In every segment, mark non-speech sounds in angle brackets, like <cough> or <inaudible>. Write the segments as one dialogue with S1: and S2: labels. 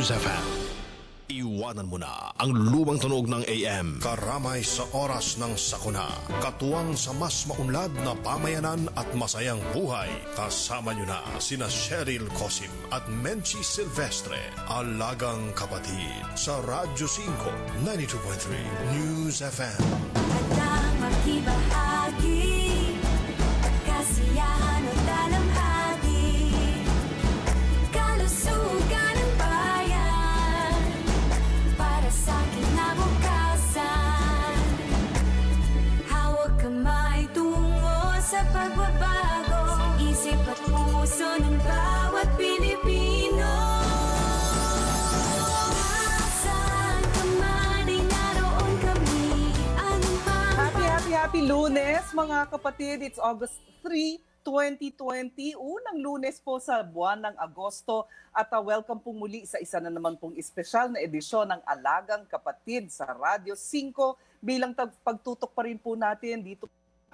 S1: News FM. Iwanan mo na ang lumang tunog ng AM.
S2: Karamay sa oras ng sakuna. Katuwang sa mas maunlad na pamayanan at masayang buhay. Kasama nyo na sina Cheryl Cosim at Menchi Silvestre. Alagang kapatid sa Radyo 5, 92.3 News FM.
S3: At makibahagi bawat Pilipino. Saan ka man ay naroon kami.
S4: Happy, happy, happy lunes mga kapatid. It's August 3, 2020. Unang lunes po sa buwan ng Agosto. At uh, welcome po muli sa isa na naman pong espesyal na edisyon ng Alagang Kapatid sa Radyo 5 bilang pagtutok pa rin po natin dito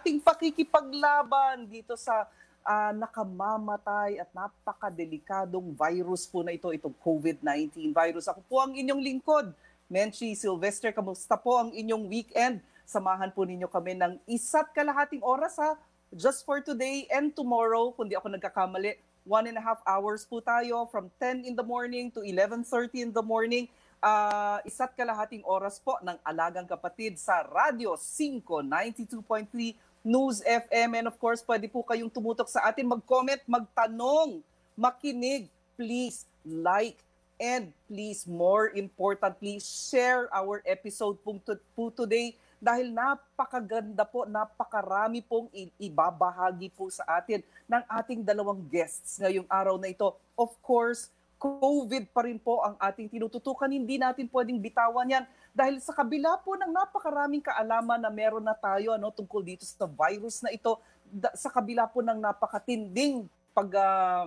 S4: ating pakikipaglaban dito sa ah, nakamamatay at napakadelikadong virus po na ito, itong COVID-19 virus. Ako po ang inyong lingkod, Menchi Sylvester. Kamusta po ang inyong weekend? Samahan po ninyo kami ng isa't kalahating oras ha, just for today and tomorrow, kundi ako nagkakamali, one and a half hours po tayo from 10 in the morning to 11.30 in the morning. Ah, isa't kalahating oras po ng Alagang Kapatid sa Radyo 5, 92.3 News FM. And of course, pwede po kayong tumutok sa atin, mag-comment, magtanong, makinig. Please like and please, more importantly, share our episode po, to- po today dahil napakaganda po, napakarami pong ibabahagi po sa atin ng ating dalawang guests ngayong araw na ito. Of course, COVID pa rin po ang ating tinututukan. Hindi natin pwedeng bitawan yan dahil sa kabila po ng napakaraming kaalaman na meron na tayo ano, tungkol dito sa virus na ito, da- sa kabila po ng napakatinding pag, ah,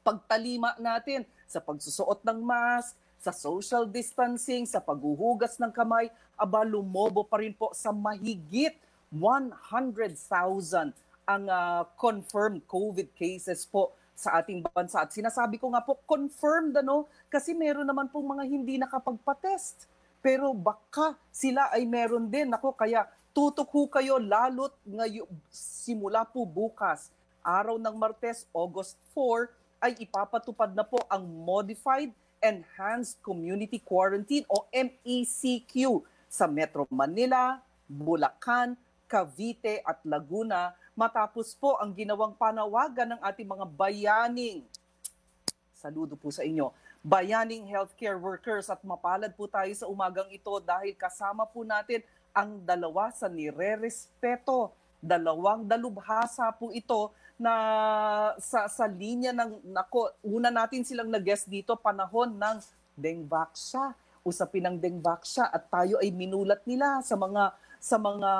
S4: pagtalima natin sa pagsusuot ng mask, sa social distancing, sa paghuhugas ng kamay, aba lumobo pa rin po sa mahigit 100,000 ang ah, confirmed COVID cases po sa ating bansa. At sinasabi ko nga po, confirmed ano, kasi meron naman pong mga hindi nakapagpatest. Pero baka sila ay meron din. Ako, kaya tutok ho kayo lalo't ngayon, simula po bukas, araw ng Martes, August 4, ay ipapatupad na po ang Modified Enhanced Community Quarantine o MECQ sa Metro Manila, Bulacan, Cavite at Laguna matapos po ang ginawang panawagan ng ating mga bayaning Saludo po sa inyo. Bayaning healthcare workers at mapalad po tayo sa umagang ito dahil kasama po natin ang dalawa sa nire-respeto. Dalawang dalubhasa po ito na sa, sa linya ng, nako, una natin silang nag-guest dito panahon ng Dengvaksya. Usapin ng Dengvaksya at tayo ay minulat nila sa mga sa mga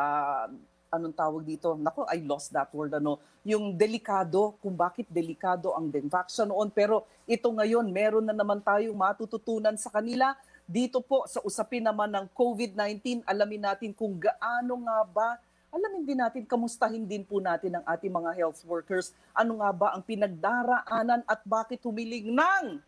S4: ah, anong tawag dito? Nako, I lost that word ano. Yung delikado, kung bakit delikado ang Dengvaxia noon. Pero ito ngayon, meron na naman tayong matututunan sa kanila. Dito po sa usapin naman ng COVID-19, alamin natin kung gaano nga ba alamin din natin, kamustahin din po natin ang ating mga health workers. Ano nga ba ang pinagdaraanan at bakit humiling ng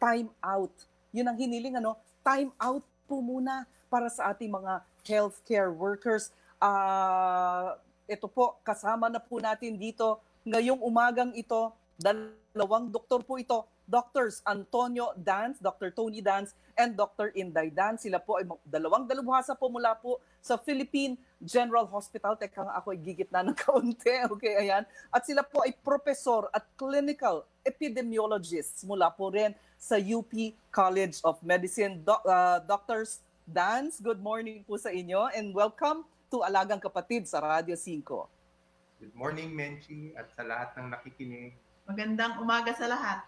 S4: time out. Yun ang hiniling, ano? Time out po muna para sa ating mga healthcare workers. Ah, ito po, kasama na po natin dito ngayong umagang ito, dalawang doktor po ito, Doctors Antonio Dance, Dr. Tony Dance, and Dr. Inday Dance. Sila po ay dalawang dalubhasa po mula po sa Philippine General Hospital. Teka nga ako gigit na ng <laughs> kaunti. Okay, ayan. At sila po ay professor at clinical epidemiologists mula po rin sa UP College of Medicine. Doc- uh, Doctors Dance, good morning po sa inyo and welcome to Alagang Kapatid sa Radio 5.
S5: Good morning, Menchi, at sa lahat ng nakikinig.
S6: Magandang umaga sa lahat.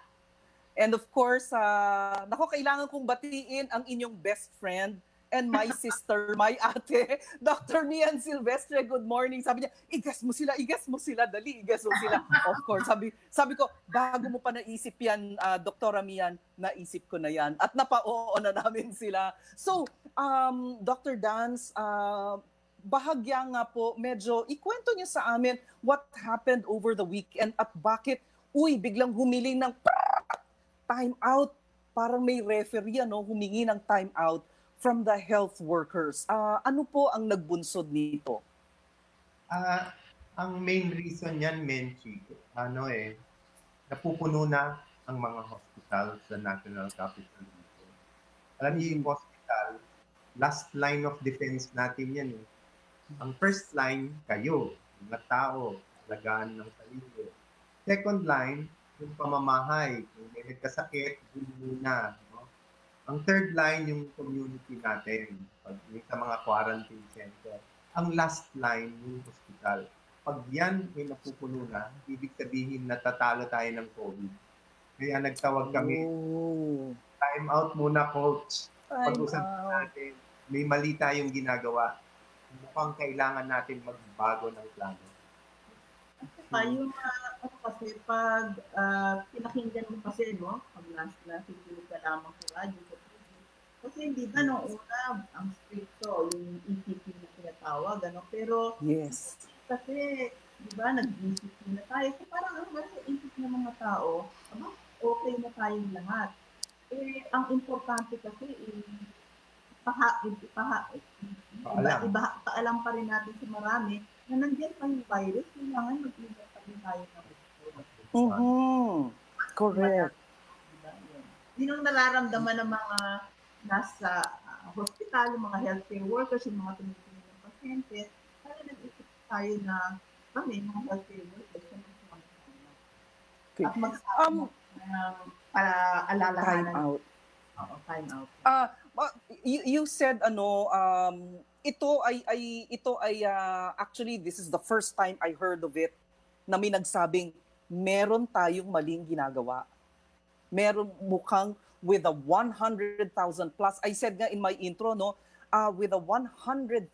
S4: And of course, uh, nako, kailangan kong batiin ang inyong best friend and my <laughs> sister, my ate, <laughs> Dr. Mian Silvestre. Good morning. Sabi niya, igas mo sila, igas mo sila, dali, igas mo sila. <laughs> Of course, sabi, sabi ko, bago mo pa naisip yan, uh, Dr. Mian, naisip ko na yan. At napa-oo na namin sila. So, um, Dr. Dance, uh, bahagya nga po, medyo ikwento niyo sa amin what happened over the weekend at bakit, uy, biglang humiling ng time out. Parang may referee ano, humingi ng time out from the health workers. Ah, ano po ang nagbunsod nito?
S5: Ah, ang main reason yan, Menchi, ano eh, napupuno na ang mga hospital sa National Capital. Alam niyo yung hospital, last line of defense natin yan eh. Ang first line, kayo, mga tao, alagaan ng sarili. Second line, yung pamamahay. Kung may nagkasakit, yun muna. No? Ang third line, yung community natin. Pag yung sa mga quarantine center. Ang last line, yung hospital. Pag yan ay napupuno na, ibig sabihin natatalo tayo ng COVID. Kaya nagtawag kami,
S4: Oh,
S5: time out muna coach. Pag-usap natin, may mali tayong ginagawa. Mukhang kailangan natin magbago ng plano.
S6: Pa, yung ah, ano kasi, pag ah, pinakinggan mo kasi, no, pag nas nakikinig ka lamang sa radyo, sa TV, kasi hindi ba nung una, ang stricto, yung ECP na tinatawag, ano, pero
S4: Yes.
S6: kasi, di ba, nag-ECP na tayo, so parang ang nasa isip ng mga tao, aba, okay na tayong lahat. Eh, ang importante kasi, eh, paha, paha, iba,
S5: Paalam.
S6: iba, paalam pa rin natin sa marami na nandiyan pa yung virus, kailangan mag-ingat pa rin tayo ng.
S4: Mhm. Correct.
S6: Diba? Yun. Ang nararamdaman ng mga nasa ah, hospital, yung mga healthcare workers, yung mga tumutuloy ng pasyente, kaya nag-isip tayo na kami, mga healthcare workers, na magsama-sama.
S4: Okay.
S6: At magsama
S4: Um,
S6: ng para
S4: Time
S6: alalahanan.
S4: out.
S6: Oo, time out.
S4: Ah, uh, you, you said ano um ito ay ay ito ay ah, actually this is the first time I heard of it na may nagsabing meron tayong maling ginagawa. Meron mukhang with a 100,000 plus I said nga in my intro no ah, with a 100,000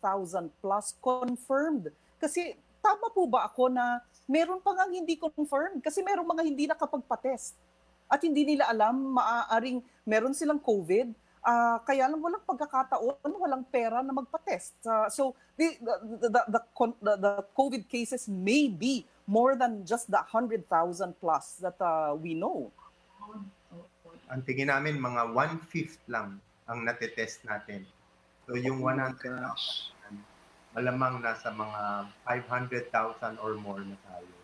S4: plus confirmed. Kasi tama po ba ako na meron pa nga hindi confirmed kasi meron mga hindi nakapagpa-test at hindi nila alam maaaring meron silang COVID ah, kaya lang walang pagkakataon, walang pera na magpa-test. Ah, so the the, the, the, the the COVID cases may be more than just the 100,000 plus that ah, we know.
S5: Ang tingin namin, mga one-fifth lang ang natetest natin. So yung
S4: Oh my
S5: 100,000, malamang nasa mga 500,000 or more na tayo.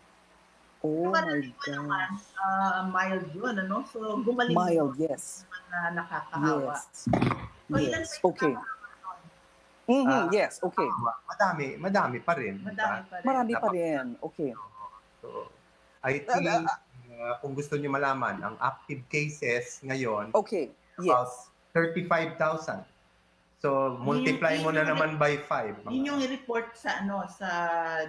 S4: Oh my
S6: Karaniwan naman, ah, mild yun, ano? So, gumaling
S4: Mild,
S6: yun
S4: yes.
S6: na nakakahawa.
S4: Yes.
S6: So, ilan
S4: Yes.
S6: pa yung
S4: Okay. Mhm,
S5: Ah,
S4: yes, okay.
S5: Madami, madami pa rin.
S6: Madami pa rin.
S4: Marami pa rin. Okay.
S5: So, I think, uh, kung gusto niyo malaman, ang active cases ngayon,
S4: Okay.
S5: about
S4: Yes.
S5: 35,000. So, multiply
S6: Yun-
S5: mo na
S6: yun
S5: naman by 5.
S6: Yun yung report sa ano sa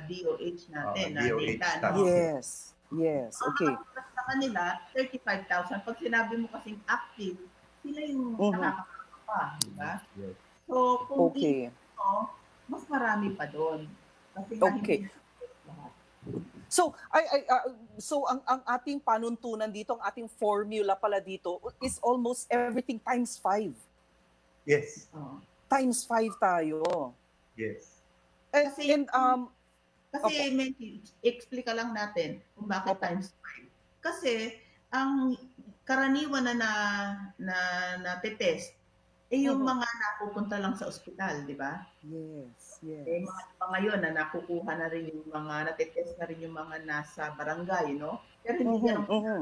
S6: DOH natin, na
S5: DOH
S6: data. No?
S4: Yes. Yes. Okay.
S6: Ang sa kanila, 35,000. Pag sinabi mo kasing active, sila yung
S4: Mhm.
S6: nakakapapa pa, di ba?
S5: Yes.
S6: So, kung
S4: Okay.
S6: dito, mas marami pa doon. Kasi
S4: Okay. So, ay, ay, ah, so ang, ang ating panuntunan dito, ang ating formula pala dito is almost everything times five.
S5: Yes.
S6: Oo.
S4: Times five tayo.
S5: Yes.
S4: And,
S6: Kasi-
S4: and um,
S6: Kasi, Menti, explica lang natin kung bakit
S4: Opo.
S6: times 5. Kasi, ang karaniwan na na, na, na test eh yung mga napupunta lang sa ospital, di ba?
S4: yes,
S6: Eh,
S4: yes.
S6: mga iba ngayon na nakukuha na rin yung mga, natetest na rin yung mga nasa barangay, no? Pero hindi
S4: Mhm,
S6: ganun.
S4: mhm.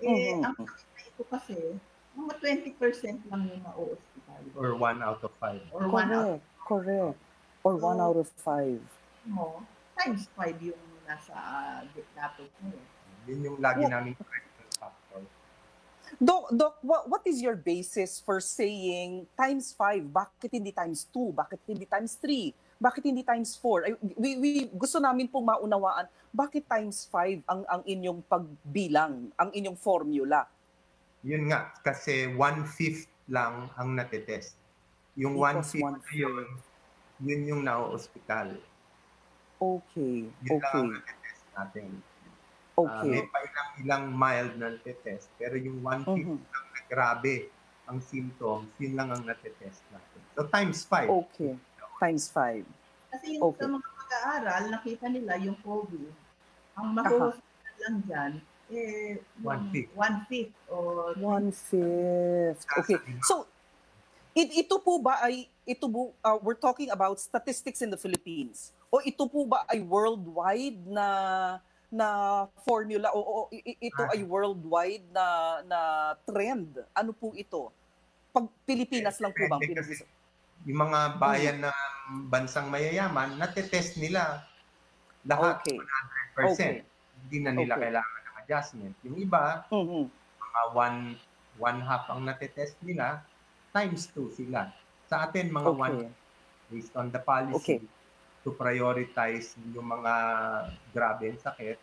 S6: Eh,
S4: mhm.
S6: ang ito kasi, mga 20% lang yung ma-hospital.
S5: Or 1 out of 5.
S6: Or one out
S4: Correct, correct. Or one
S6: So-
S4: out of five.
S6: mo, times 5 yung nasa uh, laptop mo. eh.
S5: Yun yung lagi
S4: Well-
S5: namin correction factor.
S4: Doc, Doc what, what is your basis for saying times five? Bakit hindi times two? Bakit hindi times three? Bakit hindi times four? Ay, we, we, gusto namin pong maunawaan, bakit times five ang, ang inyong pagbilang, ang inyong formula?
S5: Yun nga, kasi one-fifth lang ang natetest. Yung one-fifth
S4: one-fifth.
S5: yun, yun yung na-hospital.
S4: Okay,
S5: Yun lang ang
S4: okay,
S5: natetest natin. Ah,
S4: okay.
S5: may pa ilang, ilang mild na natetest, pero yung one-fifth
S4: Mhm.
S5: lang na grabe ang symptoms, yun lang ang natetest natin. So times five.
S4: Okay, times five.
S6: Kasi yung
S4: Okay.
S6: sa mga pag-aaral, nakita nila yung COVID. Ang mahuhusay lang dyan, eh,
S5: One-fifth.
S6: one-fifth or
S4: One-fifth. Okay. So, it, ito po ba ay, ito po, uh, we're talking about statistics in the Philippines. O ito po ba ay worldwide na na formula o, o ito ay worldwide na na trend? Ano po ito? Pag Pilipinas lang po ba ang
S5: Depende kasi
S4: pinag
S5: Yung mga bayan na bansang mayayaman, natetest nila lahat
S4: Okay.
S5: 100%.
S4: Okay.
S5: Hindi na nila
S4: Okay.
S5: kailangan ng adjustment. Yung iba,
S4: Mhm.
S5: mga one, one half ang natetest nila, times two sila. Sa atin, mga one
S4: Okay.
S5: based on the policy
S4: Okay.
S5: to prioritize yung mga grabe ang sakit,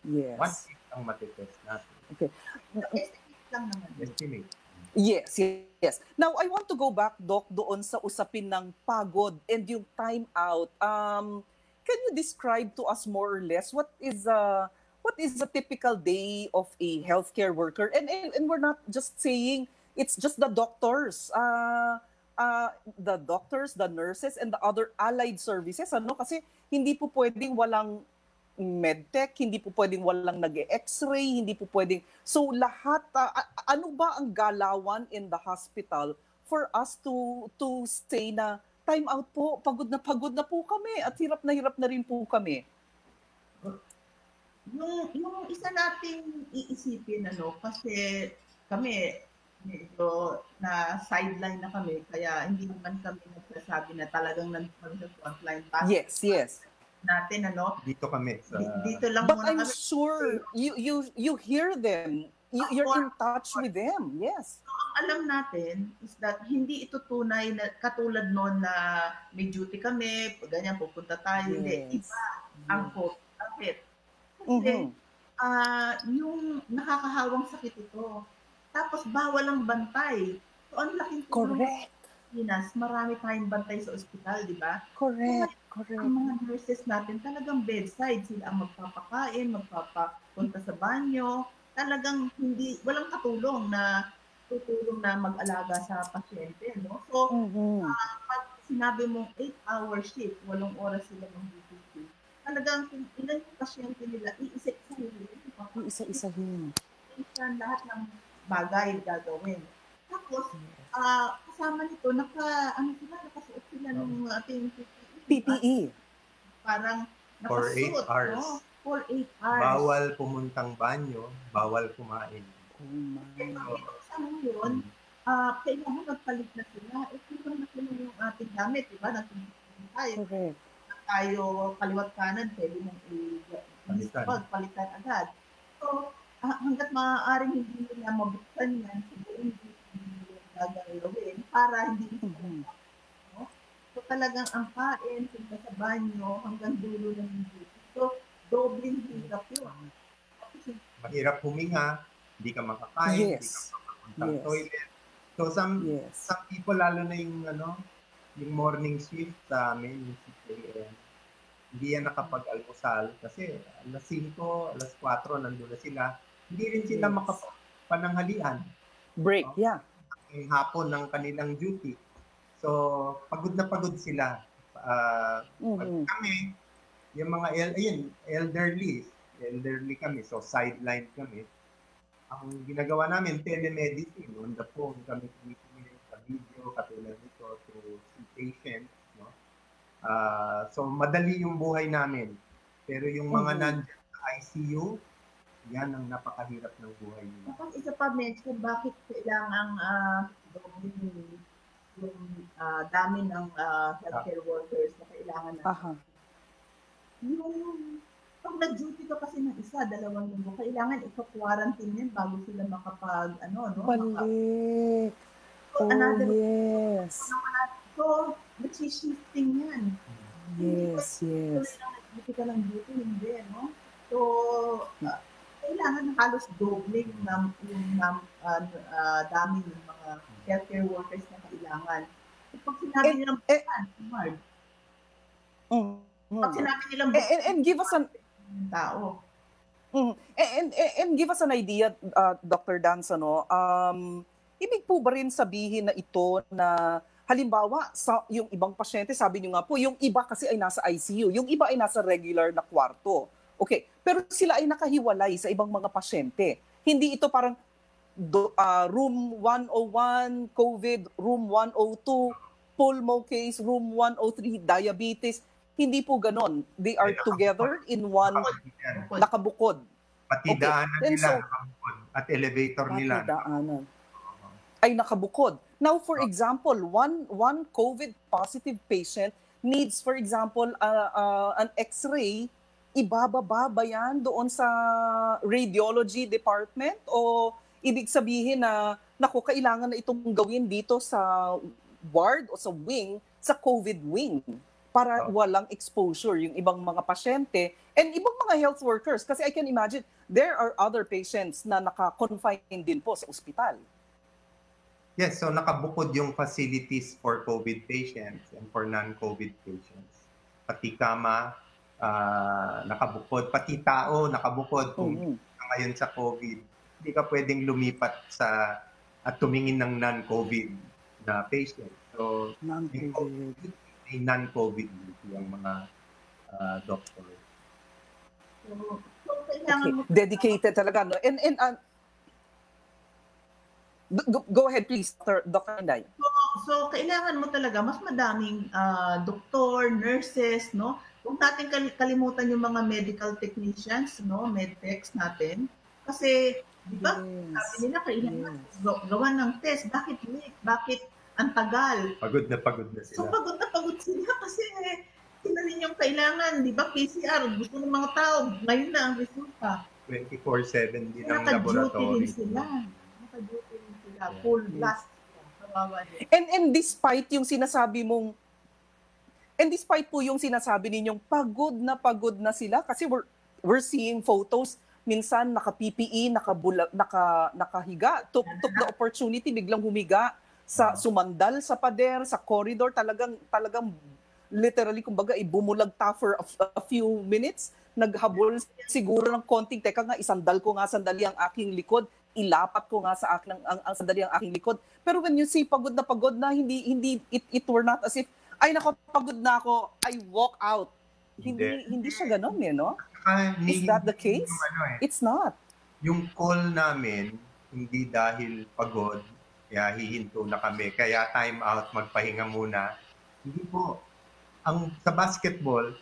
S5: one
S4: Yes.
S5: fifth ang matetest natin.
S6: estimate lang naman.
S5: Estimate.
S4: Yes, yes. Now, I want to go back, Doc, doon sa usapin ng pagod and yung time out. Um, can you describe to us more or less what is a what is a typical day of a healthcare worker? And and, and we're not just saying it's just the doctors. Uh, uh, the doctors, the nurses, and the other allied services. Ano? Kasi hindi po pwedeng walang medtech, hindi po pwedeng walang nag-x-ray, hindi po pwedeng... So lahat, ah, a- ano ba ang galawan in the hospital for us to to say na time out po, pagod na pagod na po kami at hirap na hirap na rin po kami.
S6: Yung, yung isa nating iisipin, ano, kasi kami, medyo na sideline na kami, kaya hindi naman kami nagsasabi na talagang nandun sa frontline task
S4: Yes, yes.
S6: natin, ano.
S5: Dito kami sa
S6: Di- Dito lang
S4: But
S6: muna
S4: I'm
S6: kami.
S4: sure you you you hear them. You, you're in touch with them. Yes.
S6: ang alam natin is that hindi ito tunay na katulad noon na may duty kami, ganyan, pupunta tayo. Hindi,
S4: Yes.
S6: iba ang quote.
S4: Mhm.
S6: ah, yung nakakahawang sakit ito, tapos bawal ang bantay. So, ang laking
S4: Correct.
S6: Pilipinas, marami tayong bantay sa ospital, di ba?
S4: Correct. Correct.
S6: Ang mga nurses natin talagang bedside, sila ang magpapakain, magpapapunta sa banyo, talagang hindi, walang katulong na tutulong na mag-alaga sa pasyente, no? So,
S4: Mhm.
S6: pag sinabi mong 8-hour shift, walong oras sila duty, talagang kung ilan yung pasyente nila, iisa-isa nila.
S4: Yung isa-isahin.
S6: Isa lahat ng bagay gagawin. Tapos, ah kasama nito, naka, ano sila, nakasuot sila ng ating PPE.
S4: PPE.
S6: Parang
S5: For eight
S6: nakasuot,
S5: hours.
S6: no? For 8 hours.
S5: bawal pumuntang banyo, bawal kumain.
S4: Oh my.
S6: Kaya kasama yun, ah kailangan magpalit na sila. Eh, kung na sila yung ating gamit, di ba? Nagpipilitin tayo.
S4: Correct.
S6: Tayo kaliwat kanan, pwede mong
S5: Palitan.
S6: i- palitan agad. So, ah, hanggat maaaring hindi nila mabuksan yan, siguro hindi hindi nila gagawin para hindi
S4: Mhm.
S6: So, talagang ang kain, punta sa banyo, hanggang dulo ng duty. So, dobling hirap yun.
S5: Mahirap huminga, hindi ka makakain, hindi
S4: Yes.
S5: ka makapuntang
S4: Yes.
S5: toilet. So some
S4: Yes.
S5: some people lalo na yung ano, yung morning shift sa amin, yung 6 a.m. Hindi yan nakapag-almusal kasi alas 5, alas 4 nandun na sila. Hindi rin sila
S4: Yes.
S5: makapananghalian
S4: Break. Yeah.
S5: yung hapon ng kanilang duty. So, pagod na pagod sila. Pag
S4: Mhm.
S5: kami, yung mga el ayun, elderly, elderly kami, so sideline kami. Ang ginagawa namin, telemedicine, on the phone kami tumitingin sa video, katulad nito, to see patients. No? Ah, so, madali yung buhay namin. Pero yung mga
S4: Mhm.
S5: nandyan sa ICU, yan ang napakahirap ng buhay nila.
S6: Tapos isa pa mention, bakit kailangan uh, yung, yung ah, dami ng ah, healthcare workers na kailangan na
S4: Aha.
S6: yung pag nag-duty ka kasi ng isa, dalawang linggo, kailangan ika-quarantine yan bago sila makapag, ano, no? Maka,
S4: Balik.
S6: so,
S4: Oh,
S6: another,
S4: yes.
S6: So, nag-shifting yan.
S4: Yes, yes.
S6: So, nag-duty ka ng duty, hindi, no? So, ah, kailangan halos doble yung, yung nam, ah, ah, dami ng mga healthcare workers na kailangan. So, pag sinabi
S4: Eh,
S6: nilang
S4: eh,
S6: hard.
S4: Mhm.
S6: Pag sinabi nilang
S4: And, and, and give us an
S6: tao.
S4: Mm. And, and, and give us an idea, uh, Dr. Dance, ano, um, ibig po ba rin sabihin na ito na halimbawa sa yung ibang pasyente, sabi niyo nga po, yung iba kasi ay nasa ICU, yung iba ay nasa regular na kwarto. Okay, pero sila ay nakahiwalay sa ibang mga pasyente. Hindi ito parang do, ah, room 101 COVID, room 102 pulmo case, room 103 diabetes. Hindi po ganon. They are
S5: Ay,
S4: together in one nakabukod.
S5: Pati
S4: Okay.
S5: daanan nila
S4: so-
S5: nakabukod. at elevator nila.
S4: Pati daanan ay nakabukod. Now, for example, one one COVID positive patient needs, for example, uh, uh, an X-ray. Ibababa ba yan doon sa radiology department? O ibig sabihin na, naku, kailangan na itong gawin dito sa ward o sa wing, sa COVID wing para
S5: Oh.
S4: walang exposure yung ibang mga pasyente and ibang mga health workers. Kasi I can imagine, there are other patients na naka-confine din po sa ospital.
S5: Yes, so nakabukod yung facilities for COVID patients and for non-COVID patients. Pati kama, ah, nakabukod. Pati tao, nakabukod. Kung
S4: Mhm.
S5: ka ngayon sa COVID, hindi ka pwedeng lumipat sa at tumingin ng non-COVID na patient. So,
S4: Non-COVID.
S5: may non-COVID ang mga ah, doctor.
S6: So, so
S4: Okay. Dedicated talaga. No? And, and uh, go, go ahead, please, Dr. Dr. Inday.
S6: So, kailangan mo talaga mas madaming ah, doktor, nurses, no? Huwag natin kal- kalimutan yung mga medical technicians, no? Medtechs natin. Kasi, di ba, sabi nila, kailangan gaw- gawa ng test. Bakit late? Bakit ang tagal?
S5: Pagod na pagod na
S6: So,
S5: sila.
S6: pagod na pagod sila kasi sila rin yung kailangan, di ba? PCR, gusto ng mga tao. Ngayon na ang resulta.
S5: 24-7 din ang
S6: Naka-duty
S5: laboratory.
S6: rin sila. Naka-duty sila. Full blast.
S4: And, and despite yung sinasabi mong And despite po yung sinasabi ninyong pagod na pagod na sila kasi we're, we're seeing photos minsan naka-PPE, nakabula, naka, nakahiga, took, took the opportunity, biglang humiga, sa sumandal sa pader, sa corridor, talagang, talagang literally, kumbaga, ibumulag ta for a, a few minutes, naghabol siguro ng konting, teka nga, isandal ko nga sandali ang aking likod, ilapat ko nga sa akin ang, ang, ang sandali ang aking likod. Pero when you see pagod na pagod na, hindi, hindi, it, it were not as if, ay nako, pagod na ako, I walk out. Hindi,
S5: Hindi.
S4: hindi siya ganun eh, no?
S5: Saka,
S4: Is that the case?
S5: Yung, ano eh,
S4: It's not.
S5: yung call namin, hindi dahil pagod, kaya hihinto na kami, kaya time out, magpahinga muna. Hindi po. Ang sa basketball,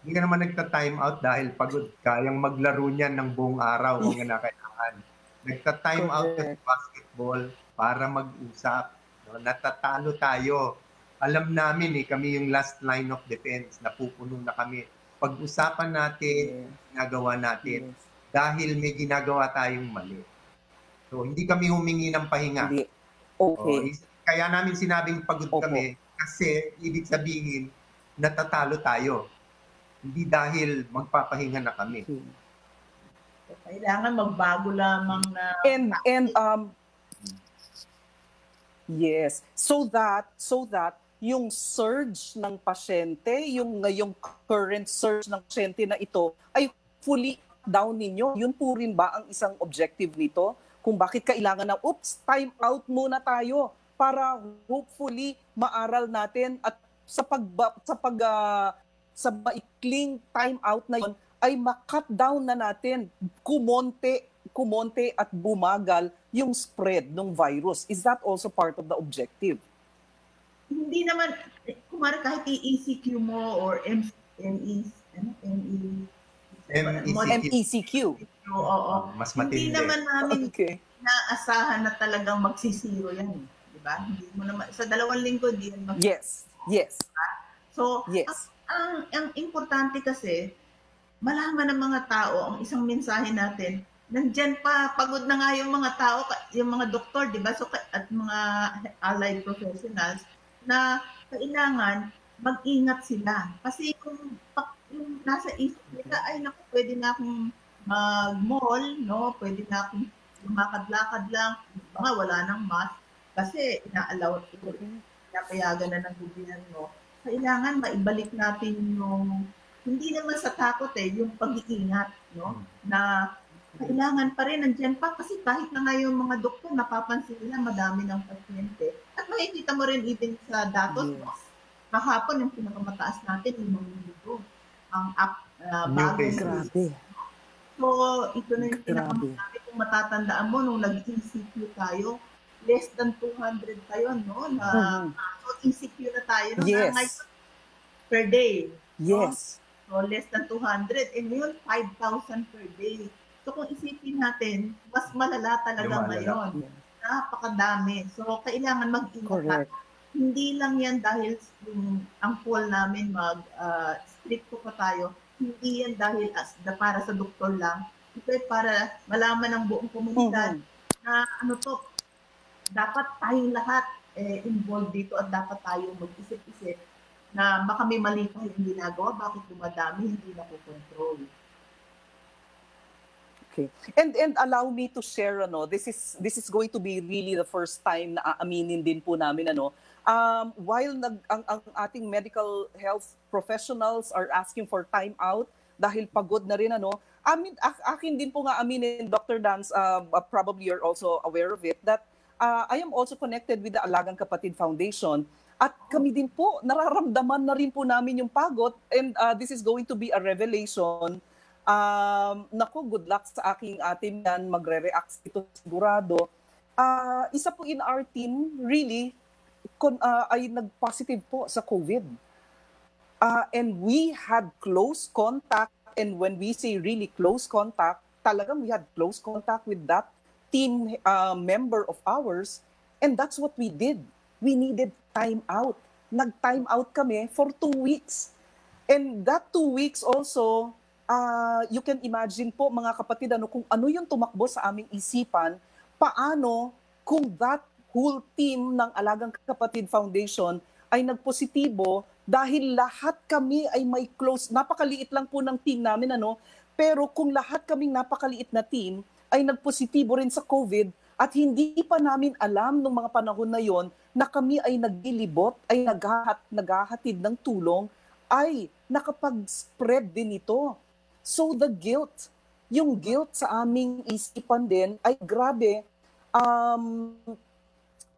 S5: hindi ka naman nagta-time out dahil pagod. Kayang maglaro niyan ng buong araw kung <laughs> na kailangan. Nagta-time out sa basketball para mag-usap. No? Natatalo tayo. Alam namin eh, kami yung last line of defense. Napupuno na kami. Pag-usapan natin, ginagawa natin
S4: Yes.
S5: dahil may ginagawa tayong mali. So, hindi kami humingi ng pahinga.
S4: Hindi.
S5: O,
S4: Okay.
S5: is- kaya namin sinabing pagod
S4: Opo.
S5: kami kasi ibig sabihin natatalo tayo. Hindi dahil magpapahinga na kami.
S4: okay.
S6: Kailangan magbago lamang na
S4: and and um yes. So that so that yung surge ng pasyente yung ngayong current surge ng pasyente na ito ay fully down ninyo. Yun po rin ba ang isang objective nito? Kung bakit kailangan na oops time out muna tayo para hopefully maaral natin at sa pag sa pag ah, sa maikling time out na yun ay makat down na natin kumonte kumonte at bumagal yung spread ng virus. Is that also part of the objective?
S6: hindi naman, kumari kahit i-ECQ mo or M, ME, ano, ME,
S5: MECQ.
S4: MECQ.
S6: oo,
S5: Mas
S6: hindi
S5: matindi.
S6: naman namin
S4: Okay.
S6: naasahan na talagang magsisiro yan. Di ba? Hindi mo naman, sa dalawang linggo, hindi yan mag-
S4: Yes. Yes.
S6: So,
S4: Yes.
S6: ang, ang importante kasi, malaman ng mga tao, ang isang mensahe natin, nandyan pa, pagod na nga yung mga tao, yung mga doktor, di ba? So, at mga allied professionals, na kailangan mag-ingat sila. Kasi kung yung nasa isip nila, ay naku, pwede na akong mag-mall, no? Pwede na akong lumakad-lakad lang. Mga wala nang mask. Kasi ina-allow, pinapayagan na ng gobyerno kailangan maibalik natin yung hindi naman sa takot eh, yung pag-iingat, no? Na kailangan pa rin nandiyan pa kasi kahit na nga yung mga doktor napapansin nila madami ng pasyente. At makikita mo rin even sa datos, no?
S4: Yes.
S6: Kahapon yung pinakamataas natin, limang minuto. Ang up Uh,
S5: cases.
S4: Grabe.
S6: So, ito na yung
S4: Grabe.
S6: pinakamasakit kung matatandaan mo nung nag-ECQ tayo, less than 200 tayo, no? Na
S4: Mhm.
S6: so ECQ na tayo. No?
S4: Yes.
S6: Na, ngayon, per day.
S4: Yes.
S6: So, less than 200. And ngayon, 5,000 per day. So, kung isipin natin, mas malala talaga
S5: Lumalala.
S6: ngayon. Napakadami. So, kailangan mag-ingat. Hindi lang yan dahil yung ang call namin mag ah, stricto pa tayo. Hindi yan dahil as da, para sa doktor lang. Ito ay para malaman ng buong komunidad
S4: Mhm.
S6: na ano to, dapat tayong lahat eh, involved dito at dapat tayo mag-isip-isip na baka may mali tayong ginagawa, bakit dumadami, hindi na control.
S4: Okay. And and allow me to share ano, this is this is going to be really the first time na aaminin din po namin ano. Um while nag ang, ang ating medical health professionals are asking for time out dahil pagod na rin ano. Amin ak- akin din po nga aminin Dr. Dance uh, probably you're also aware of it that uh, I am also connected with the Alagang Kapatid Foundation at kami din po nararamdaman na rin po namin yung pagod and uh, this is going to be a revelation Um, naku, good luck sa aking atin yan, magre-react ito sigurado. Ah, isa po in our team, really, kon, ah, ay nag-positive po sa COVID. Ah, and we had close contact, and when we say really close contact, talagang we had close contact with that team ah, member of ours, and that's what we did. We needed time out. Nag-time out kami for two weeks. And that two weeks also, ah, you can imagine po mga kapatid, ano, kung ano yung tumakbo sa aming isipan, paano kung that whole team ng Alagang Kapatid Foundation ay nagpositibo dahil lahat kami ay may close, napakaliit lang po ng team namin, ano, pero kung lahat kaming napakaliit na team ay nagpositibo rin sa COVID at hindi pa namin alam nung mga panahon na yon na kami ay naglilibot, ay naghahat, naghahatid ng tulong, ay nakapag-spread din ito. So the guilt, yung guilt sa aming isipan din ay grabe. Um,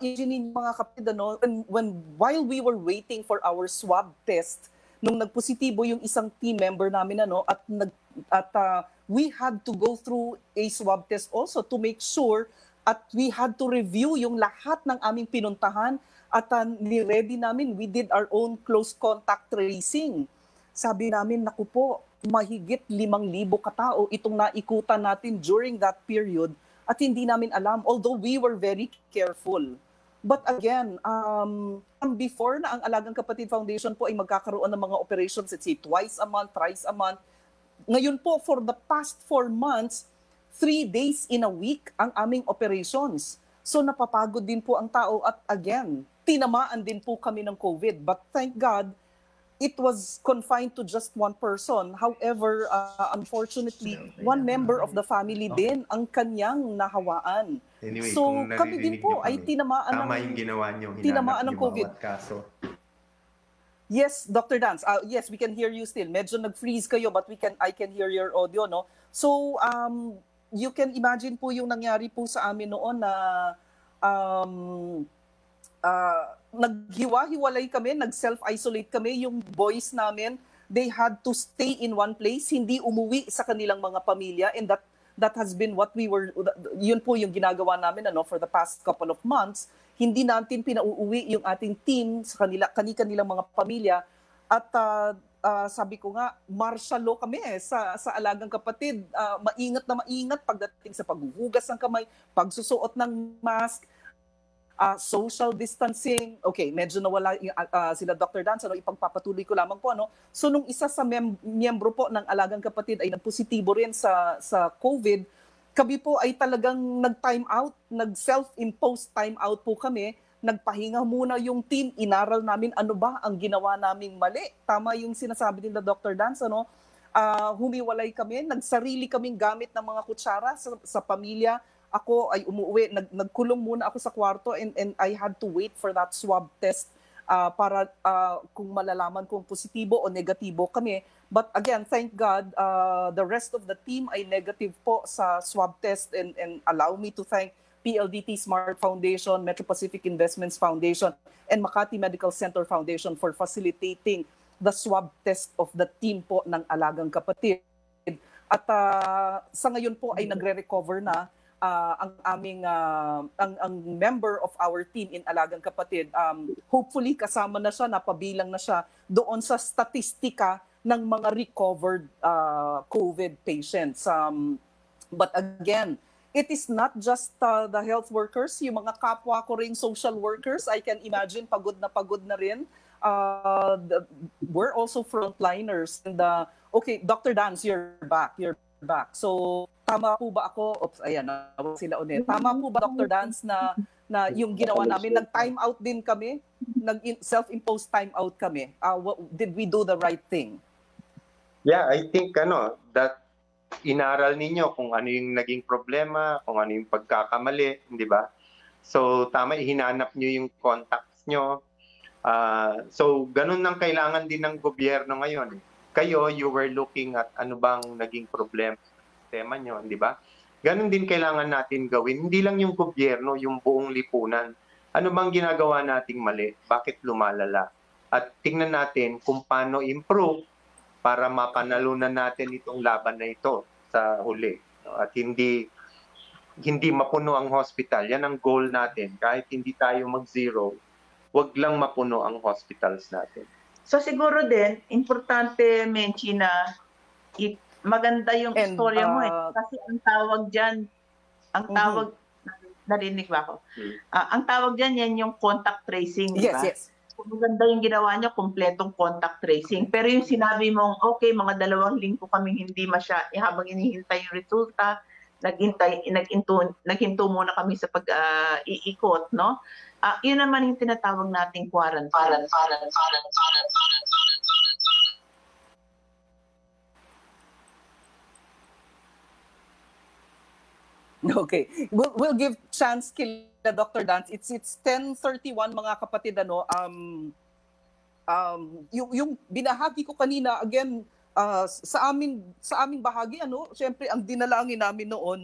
S4: imagine mga kapatid, ano, when, when, while we were waiting for our swab test, nung nagpositibo yung isang team member namin ano at nag at uh, we had to go through a swab test also to make sure at we had to review yung lahat ng aming pinuntahan at uh, ni-ready namin. We did our own close contact tracing. Sabi namin naku po mahigit limang libo katao itong naikutan natin during that period at hindi namin alam although we were very careful. But again, um, before na ang Alagang Kapatid Foundation po ay magkakaroon ng mga operations, let's say twice a month, thrice a month. Ngayon po, for the past four months, three days in a week ang aming operations. So napapagod din po ang tao at again, tinamaan din po kami ng COVID. But thank God, it was confined to just one person. However, uh, unfortunately, one member of the family din ang kanyang nahawaan.
S5: Anyway,
S4: So, kami din po
S5: niyo
S4: ay
S5: kami,
S4: tinamaan
S5: Tama
S4: ng-
S5: yung ginawa niyo.
S4: Tinamaan ng COVID.
S5: kaso.
S4: Yes, Dr. Dance. Uh, yes, we can hear you still. Medyo nag-freeze kayo but we can I can hear your audio, no? So, um you can imagine po yung nangyari po sa amin noon na um uh, naghiwa-hiwalay kami, nag-self-isolate kami. Yung boys namin. They had to stay in one place, hindi umuwi sa kanilang mga pamilya. And that that has been what we were yun po yung ginagawa namin ano for the past couple of months. Hindi natin pinauuwi yung ating team sa kanila kani-kanilang mga pamilya. At ah, ah, sabi ko nga martial law kami eh, sa sa alagang kapatid Ah, maingat na maingat pagdating sa paghuhugas ng kamay pagsusuot ng mask ah, social distancing okay medyo nawala ah, sila Dr. Dan so ipagpapatuloy ko lamang po ano so nung isa sa mem- miyembro po ng alagang kapatid ay nagpositibo rin sa sa COVID kami po ay talagang nag-time out, nag-self-imposed time out po kami. Nagpahinga muna yung team, inaral namin ano ba ang ginawa naming mali. Tama yung sinasabi nila Dr. Dance, ano? Ah, humiwalay kami, nagsarili kaming gamit ng mga kutsara sa, sa pamilya. Ako ay umuwi, nag, nagkulong muna ako sa kwarto and, and I had to wait for that swab test ah, para ah, kung malalaman kung positibo o negatibo kami. But again, thank God, uh, the rest of the team ay negative po sa swab test and, and allow me to thank PLDT Smart Foundation, Metro Pacific Investments Foundation, and Makati Medical Center Foundation for facilitating the swab test of the team po ng Alagang Kapatid. At ah, sa ngayon po ay nagre-recover na ah, ang aming ah, ang, ang member of our team in Alagang Kapatid. Um, hopefully kasama na siya, napabilang na siya doon sa statistika ng mga recovered ah, COVID patients. Um, but again, it is not just uh, the health workers, yung mga kapwa ko ring social workers, I can imagine pagod na pagod na rin. Uh, the- we're also frontliners. And uh, okay, Dr. Dance, you're back. You're back. So, tama po ba ako? Oops, ayan, nawag sila ulit. Tama po ba, Dr. Dance, na, na yung ginawa namin, nag-time out din kami? Nag self-imposed time out kami. Uh, what, did we do the right thing?
S5: Yeah, I think ano, that inaral ninyo kung ano yung naging problema, kung ano yung pagkakamali, di ba? So, tama, hinanap nyo yung contacts nyo. Ah, so, ganun ang kailangan din ng gobyerno ngayon. Kayo, you were looking at ano bang naging problema tema nyo, di ba? Ganun din kailangan natin gawin. Hindi lang yung gobyerno, yung buong lipunan. Ano bang ginagawa nating mali? Bakit lumalala? At tingnan natin kung paano improve para mapanalunan natin itong laban na ito sa huli. no? At hindi hindi mapuno ang hospital. Yan ang goal natin. Kahit hindi tayo mag-zero, wag lang mapuno ang hospitals natin.
S6: So siguro din, importante, Menchi, na i- maganda yung
S4: And,
S6: istorya mo eh.
S4: uh,
S6: Kasi ang tawag dyan, ang
S4: Mhm.
S6: tawag, narinig ba ako?
S5: Hmm.
S6: Ah, ang tawag dyan, yan yung contact tracing, di
S4: Yes,
S6: ba?
S4: yes.
S6: Maganda yung ginawa niya, kompletong contact tracing. Pero yung sinabi mong, okay, mga dalawang linggo kami hindi masya, eh, habang inihintay yung resulta, naghintay, naghinto, naghinto muna kami sa pag-iikot, no? Ah, yun naman yung tinatawag nating quarantine.
S4: Okay. We'll, we'll give chance kila Dr. Dance. It's it's 10:31 mga kapatid ano. Um um yung yung binahagi ko kanina again uh, sa amin sa aming bahagi ano, syempre ang dinalangin namin noon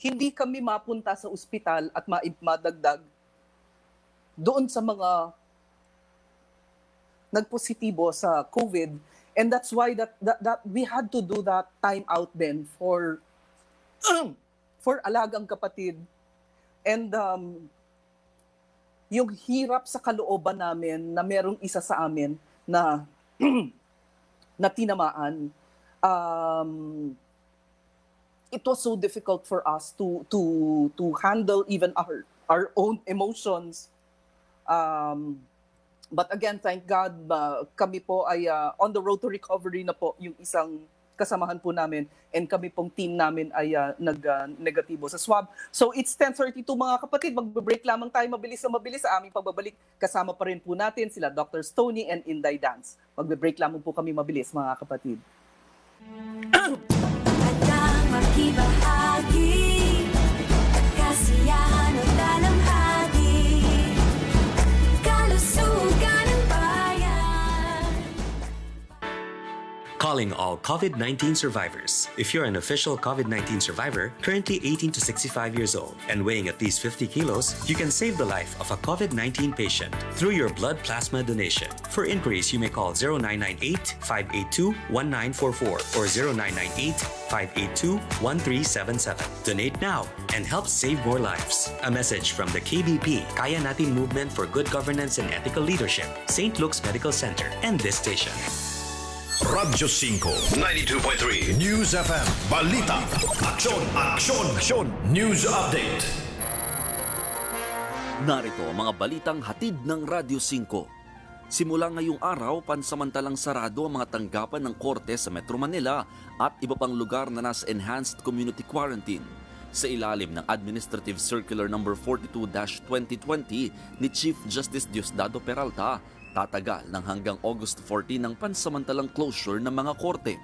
S4: hindi kami mapunta sa ospital at ma- madagdag doon sa mga nagpositibo sa COVID and that's why that, that that we had to do that time out then for <clears throat> for alagang kapatid. And um, yung hirap sa kalooban namin na merong isa sa amin na <clears throat> na tinamaan, um, it was so difficult for us to to to handle even our our own emotions. Um, but again, thank God, uh, kami po ay uh, on the road to recovery na po yung isang kasamahan po namin and kami pong team namin ay uh, nag-negatibo sa swab. So it's 10.32 mga kapatid, magbe-break lamang tayo mabilis na mabilis sa aming pagbabalik. Kasama pa rin po natin sila Dr. Stoney and Inday Dance. Magbe-break lamang po kami mabilis mga kapatid.
S7: Calling all COVID 19 survivors. If you're an official COVID 19 survivor, currently 18 to 65 years old, and weighing at least 50 kilos, you can save the life of a COVID 19 patient through your blood plasma donation. For inquiries, you may call 0998 582 1944 or 0998 582 1377. Donate now and help save more lives. A message from the KBP, Kaya Natin Movement for Good Governance and Ethical Leadership, St. Luke's Medical Center, and this station.
S2: Radyo 5, 92.3 News FM, Balita, Aksyon, Aksyon, Aksyon, News Update.
S8: Narito ang mga balitang hatid ng Radyo 5. Simula ngayong araw, pansamantalang sarado ang mga tanggapan ng korte sa Metro Manila at iba pang lugar na nasa Enhanced Community Quarantine. Sa ilalim ng Administrative Circular No. 42-2020 ni Chief Justice Diosdado Peralta, tatagal ng hanggang August 14 ang pansamantalang closure ng mga korte.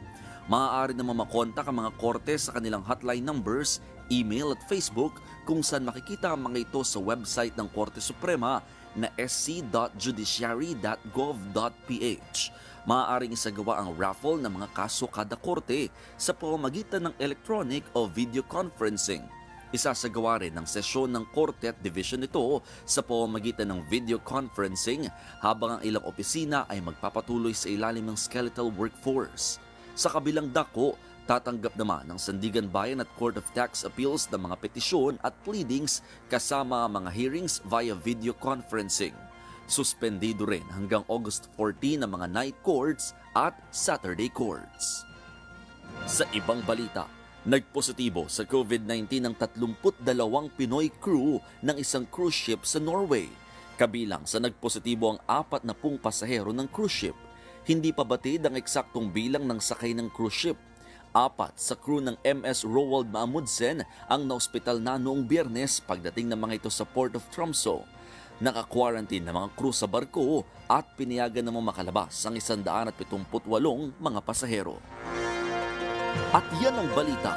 S8: Maaari naman makontak ang mga korte sa kanilang hotline numbers, email at Facebook kung saan makikita ang mga ito sa website ng Korte Suprema na sc.judiciary.gov.ph. Maaaring isagawa ang raffle ng mga kaso kada korte sa pamamagitan ng electronic o video conferencing. Isasagawa rin ng sesyon ng korte at division nito sa pamamagitan ng video conferencing habang ang ilang opisina ay magpapatuloy sa ilalim ng skeletal workforce. Sa kabilang dako, tatanggap naman ng Sandigan Bayan at Court of Tax Appeals ng mga petisyon at pleadings kasama ang mga hearings via video conferencing. Suspendido rin hanggang August 14 ang mga night courts at Saturday courts. Sa ibang balita, nagpositibo sa COVID-19 ang 32 Pinoy crew ng isang cruise ship sa Norway. Kabilang sa nagpositibo ang apat na pung pasahero ng cruise ship. Hindi pa batid ang eksaktong bilang ng sakay ng cruise ship. Apat sa crew ng MS Roald Mahmudsen ang naospital na noong biyernes pagdating ng mga ito sa Port of Tromsø. Naka-quarantine ng mga crew sa barko at pinayagan namang makalabas ang 178 mga pasahero. At yan ang balita.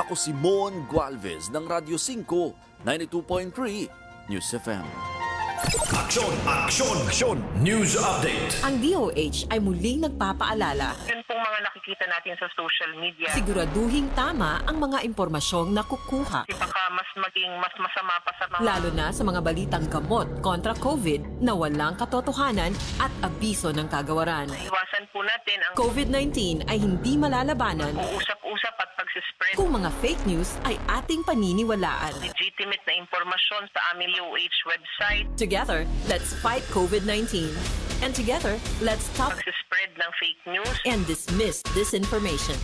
S8: Ako si Mon Gualvez ng Radyo 5, 92.3 News FM.
S1: Aksyon! Aksyon! Aksyon! News Update!
S9: Ang DOH ay muling nagpapaalala.
S10: Yun pong mga nakikita natin sa social media.
S9: Siguraduhing tama ang mga impormasyong nakukuha.
S10: Kasi baka mas maging mas masama pa sa mga
S9: Lalo na sa mga balitang gamot kontra COVID na walang katotohanan at abiso ng kagawaran.
S10: Iwasan po natin ang
S9: COVID-19 ay hindi malalabanan
S10: uusap-usap at pagsispread
S9: kung mga fake news ay ating paniniwalaan.
S10: legitimate na impormasyon sa aming DOH website.
S9: Together, let's fight COVID-19. And together, let's stop
S10: Pagsispread ng fake news.
S9: and dismiss disinformation.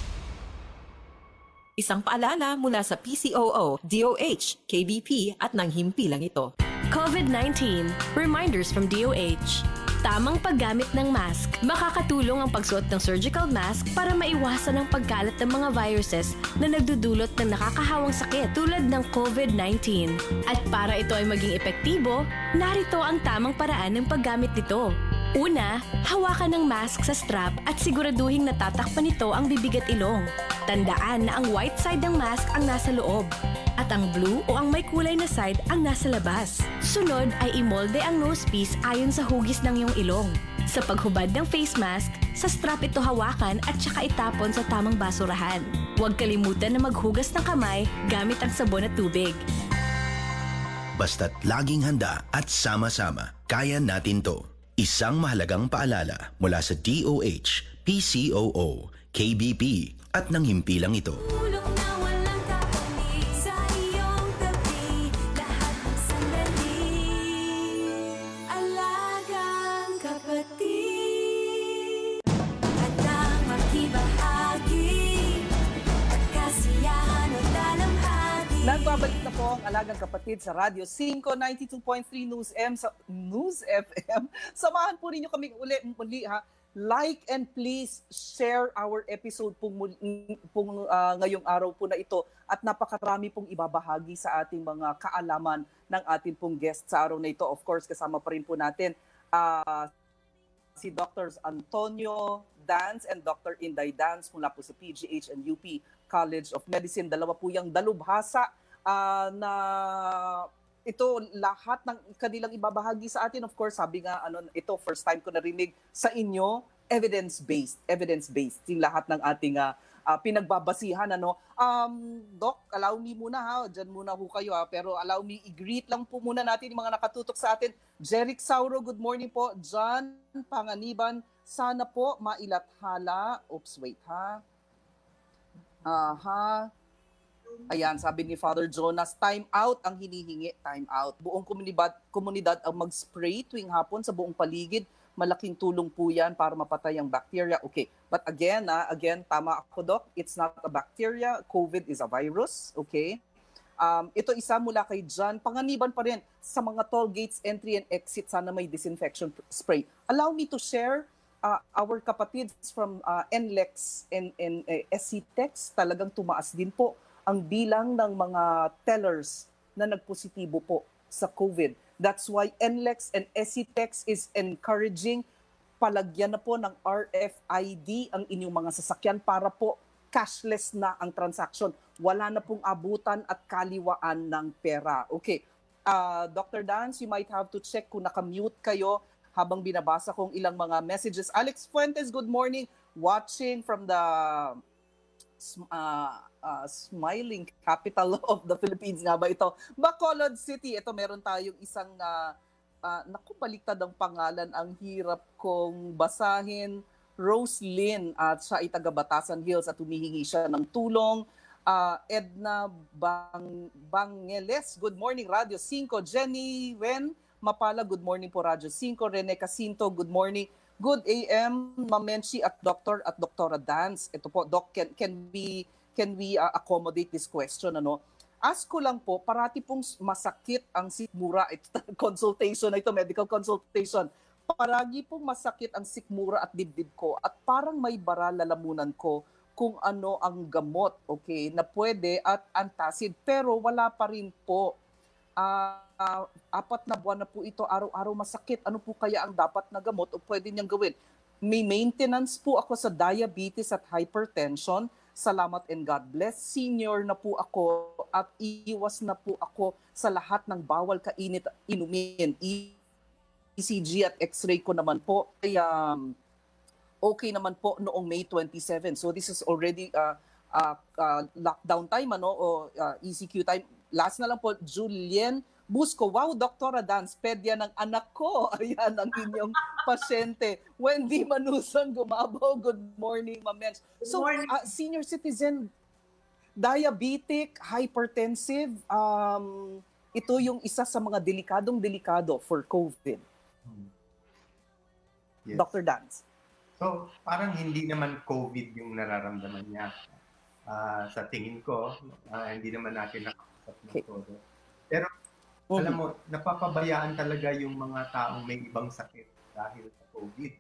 S9: Isang paalala mula sa PCOO, DOH, KBP at ng himpilang ito.
S11: COVID-19. Reminders from DOH. Tamang paggamit ng mask. Makakatulong ang pagsuot ng surgical mask para maiwasan ang pagkalat ng mga viruses na nagdudulot ng nakakahawang sakit tulad ng COVID-19. At para ito ay maging epektibo, narito ang tamang paraan ng paggamit nito. Una, hawakan ng mask sa strap at siguraduhin natatakpan nito ang bibig at ilong. Tandaan na ang white side ng mask ang nasa loob at ang blue o ang may kulay na side ang nasa labas. Sunod ay imolde ang nosepiece ayon sa hugis ng iyong ilong. Sa paghubad ng face mask, sa strap ito hawakan at saka itapon sa tamang basurahan. Huwag kalimutan na maghugas ng kamay gamit ang sabon at tubig.
S12: Basta't laging handa at sama-sama, kaya natin to. Isang mahalagang paalala mula sa DOH, PCOO, KBP at ng himpilang ito.
S3: Tulong
S4: Ang Alagang Kapatid sa Radyo 5, 92.3 News M sa News FM. <laughs> Samahan po ninyo kami uli muli ha. Like and please share our episode pong, pong ah, ngayong araw po na ito at napakarami pong ibabahagi sa ating mga kaalaman ng ating pong guest sa araw na ito. Of course, kasama pa rin po natin ah, si Drs. Antonio Dance and Dr. Inday Dance mula po sa PGH and UP College of Medicine. Dalawa po yung dalubhasa ah, na ito lahat ng kanilang ibabahagi sa atin. Of course, sabi nga ano ito first time ko narinig sa inyo evidence-based, evidence-based yung lahat ng ating ah, ah, pinagbabasihan ano. Um doc, allow me muna ha, diyan muna ho kayo ha, pero allow me i-greet lang po muna natin yung mga nakatutok sa atin. Jeric Sauro, good morning po. John Panganiban, sana po mailathala. Oops, wait ha. Aha. Ayan, sabi ni Father Jonas, time out ang hinihingi, time out. Buong komunidad, komunidad ang mag-spray tuwing hapon sa buong paligid. Malaking tulong po yan para mapatay ang bacteria. Okay, but again, ah, again, tama ako, Doc, it's not a bacteria. COVID is a virus, okay? Um, ito isa mula kay John. Panganiban pa rin sa mga toll gates, entry and exit, sana may disinfection pr- spray. Allow me to share uh, our kapatids from uh, NLEX and, and uh, SCTEX, talagang tumaas din po ang bilang ng mga tellers na nagpositibo po sa COVID. That's why NLEX and SCTEX is encouraging palagyan na po ng RFID ang inyong mga sasakyan para po cashless na ang transaction. Wala na pong abutan at kaliwaan ng pera. Okay. Uh, Dr. Dance, you might have to check kung nakamute kayo habang binabasa kong ilang mga messages. Alex Fuentes, good morning. Watching from the ah, ah, smiling capital <laughs> of the Philippines nga ba ito? Bacolod City. Ito meron tayong isang uh, naku baliktad ang pangalan. Ang hirap kong basahin. Rose Lynn at siya ay taga Batasan Hills at humihingi siya ng tulong. Ah, Edna Bang Bangeles, good morning Radio 5. Jenny Ren Mapala, good morning po Radio 5. Rene Casinto, good morning. Good AM, Mamenchi at Dr. at Doktora Dance. Ito po, Doc, can, can we, can we uh, accommodate this question? Ano? Ask ko lang po, parati pong masakit ang sikmura. Ito, <laughs> consultation na ito, medical consultation. Paragi pong masakit ang sikmura at dibdib ko at parang may bara lalamunan ko kung ano ang gamot, okay, na pwede at antacid. Pero wala pa rin po. Ah, ah, apat na buwan na po ito, araw-araw masakit. Ano po kaya ang dapat na gamot o pwede niyang gawin? May maintenance po ako sa diabetes at hypertension. Salamat and God bless. Senior na po ako at iwas na po ako sa lahat ng bawal kainit at inumin. ECG at X-ray ko naman po ay um, okay naman po noong May 27. So this is already uh, uh, uh, lockdown time ano o uh, ECQ time. Last na lang po Julien Busco. Wow, Doktora Dance, pedya ng anak ko. <laughs> Ayan ang inyong pasyente. Wendy Manusang Gumabaw, good morning, Ma'am. So, uh, senior citizen, diabetic, hypertensive, um, ito yung isa sa mga delikadong delikado for COVID.
S5: Yes.
S4: Dr. Dance.
S5: So, parang hindi naman COVID yung nararamdaman niya. Ah, sa tingin ko, ah, hindi naman natin nakakasap ng
S4: Okay.
S5: Pero, alam mo, napapabayaan talaga yung mga taong may ibang sakit dahil sa COVID.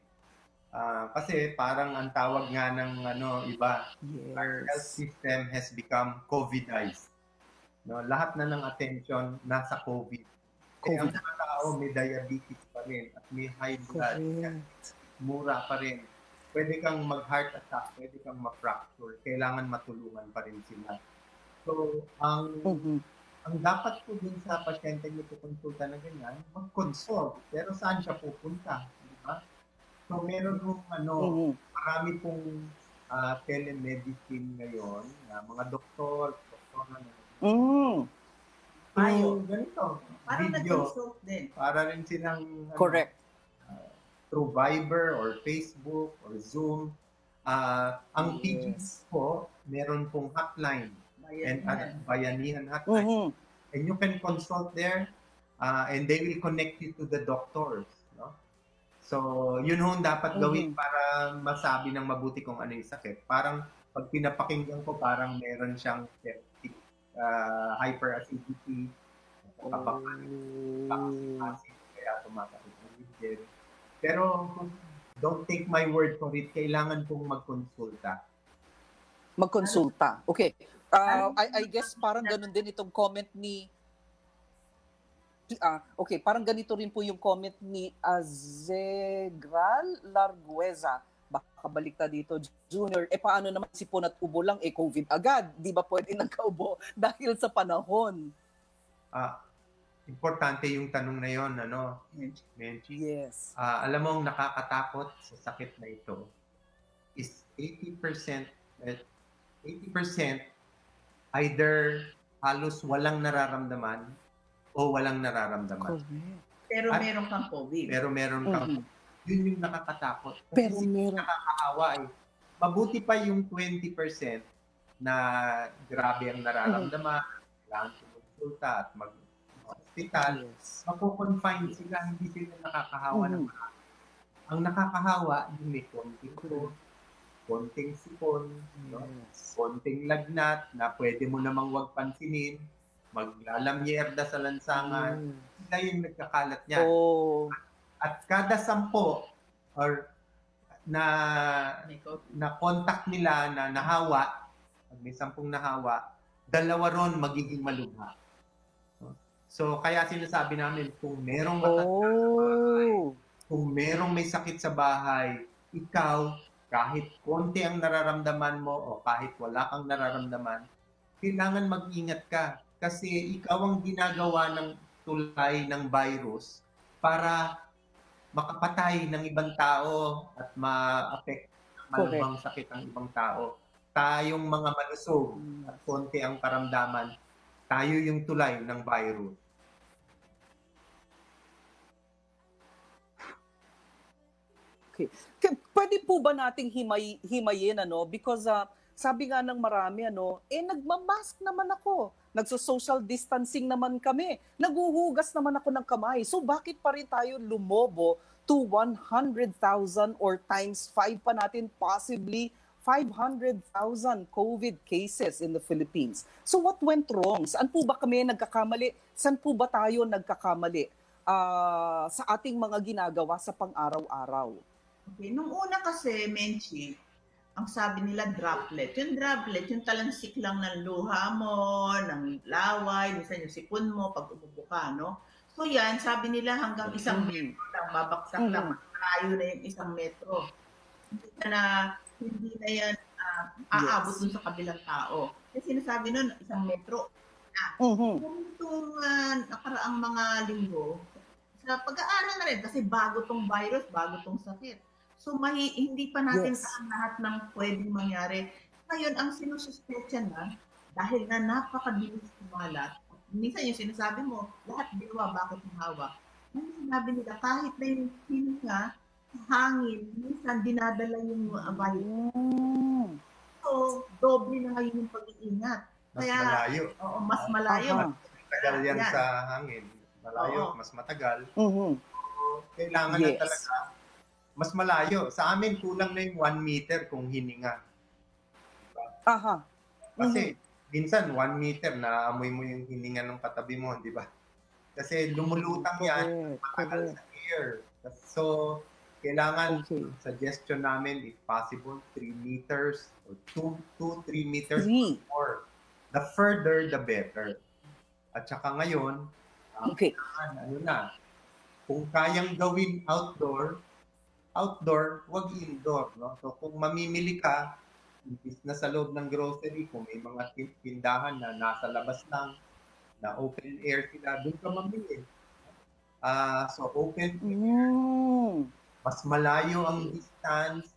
S5: Ah, kasi parang ang tawag nga ng ano, iba, our health system has become COVIDized. No, lahat na ng attention nasa COVID. Kaya ang mga tao may diabetes pa rin at may high blood. Mura pa rin. Pwede kang mag-heart attack, pwede kang ma-fracture. Kailangan matulungan pa rin sila. So, ang ang dapat po dun sa pasyente niyo pupunta na ganyan, mag-consult. Pero saan siya pupunta? Di ba? So, meron pong ano, marami pong ah, telemedicine ngayon na mga doktor, doktor na
S4: Mm.
S5: Tayo, ganito.
S6: Parang
S5: video.
S6: nag-consult din.
S5: Para rin silang ano,
S4: Correct.
S5: uh, through Viber or Facebook or Zoom. Ah, ang PGs po, meron pong hotline. And uh, bayanihan hotline. And you can consult there uh, and they will connect you to the doctors. No? So, yun ho dapat gawin para masabi ng mabuti kung ano yung sakit. Parang pag pinapakinggan ko, parang meron siyang septic, uh, hyperacidity, acid, kaya bibig. Pero don't take my word for it, kailangan pong magkonsulta.
S4: Magkonsulta. Okay. Uh, I, I guess parang ganun din itong comment ni Ah, okay, parang ganito rin po yung comment ni Azegral Largueza. Baka baliktad dito, Junior. Eh paano naman si at ubo lang, eh COVID agad. Di ba pwede nagkaubo <laughs> dahil sa panahon?
S5: Ah, importante yung tanong na yon, ano, Menchi?
S4: Yes.
S5: Ah, alam mo, ang nakakatakot sa sakit na ito is 80%, eh, 80% either halos walang nararamdaman o walang nararamdaman.
S6: Pero
S5: At-
S6: meron kang COVID.
S5: Pero meron kang,
S4: Mhm.
S5: yun yung nakakatakot. Kasi
S4: Pero
S5: hindi
S4: meron.
S5: nakakahawa eh. Mabuti pa yung 20% na grabe ang nararamdaman, kailangan kumonsulta at mag-hospital, makukonfine sila, hindi sila nakakahawa ng
S4: Mhm.
S5: marami. Ang nakakahawa, yung may konting ko, konting sipon, no? konting lagnat na pwede mo namang wag pansinin, maglalamyerda sa lansangan, sila yung nagkakalat niyan.
S4: Oh.
S5: At kada sampo or na na contact nila na nahawa, pag may sampung nahawa, dalawa ron magiging malubha. So kaya sinasabi namin kung merong matanda sa bahay, kung merong may sakit sa bahay, ikaw kahit konti ang nararamdaman mo o kahit wala kang nararamdaman, kailangan mag-ingat ka kasi ikaw ang ginagawa ng tulay ng virus para makapatay ng ibang tao at ma-affect malubhang sakit ng ibang tao. tayong mga malusog at konti ang karamdaman, tayo yung tulay ng virus.
S4: Okay. Pwede po ba nating himay, himayin ano because ah, sabi nga ng marami ano, eh nagmamask naman ako. Nagso-social distancing naman kami. Naguhugas naman ako ng kamay. So bakit pa rin tayo lumobo to 100,000 or times 5 pa natin possibly 500,000 COVID cases in the Philippines. So what went wrong? Saan po ba kami nagkakamali? Saan po ba tayo nagkakamali ah, sa ating mga ginagawa sa pang-araw-araw?
S6: Okay. Nung una kasi, Menchi, ang sabi nila droplet. Yung droplet, yung talansik lang ng luha mo, ng laway, minsan yung sipon mo pag umubo ka, no? So yan, sabi nila hanggang isang metro lang, babaksak lang, malayo na yung isang metro. Hindi na, na hindi na yan ah, aabot dun sa kabilang tao. Kasi sinasabi nun, isang metro. Kung itong ah, nakaraang mga linggo, sa pag-aaral na rin, kasi bago tong virus, bago tong sakit. So mahi, hindi pa natin
S4: Yes.
S6: alam lahat ng pwedeng mangyari. Ngayon, ang sinususpecha na, dahil na napakabilis kumalat, minsan yung sinasabi mo, lahat diwa, bakit humawa? Yung sinabi nila, kahit na yung hininga, hangin, minsan dinadala yung uh, virus. So, doble na ngayon yung pag-iingat.
S5: Mas
S6: Kaya,
S5: malayo.
S6: Oo, mas malayo.
S5: Mas matagal yan
S6: Yan.
S5: sa hangin. Malayo,
S6: Oo.
S5: mas matagal.
S4: Mhm.
S5: Kailangan
S4: Yes.
S5: na talaga mas malayo. Sa amin, kulang na yung one meter kung hininga.
S4: Aha.
S5: Kasi minsan one meter na amoy mo yung hininga ng katabi mo, di ba? Kasi lumulutang yan, matagal sa air. So, kailangan, suggestion namin, if possible, 3 meters or 2, 2 3 meters
S4: Three.
S5: or. The further, the better. At saka ngayon,
S4: Okay.
S5: kailangan, ano na, kung kayang gawin outdoor, outdoor, wag indoor. No? So kung mamimili ka, imbis na sa loob ng grocery, kung may mga tin- tindahan na nasa labas lang, na open air sila, doon ka mamili. Ah, so open
S4: Mm.
S5: mas malayo ang distance,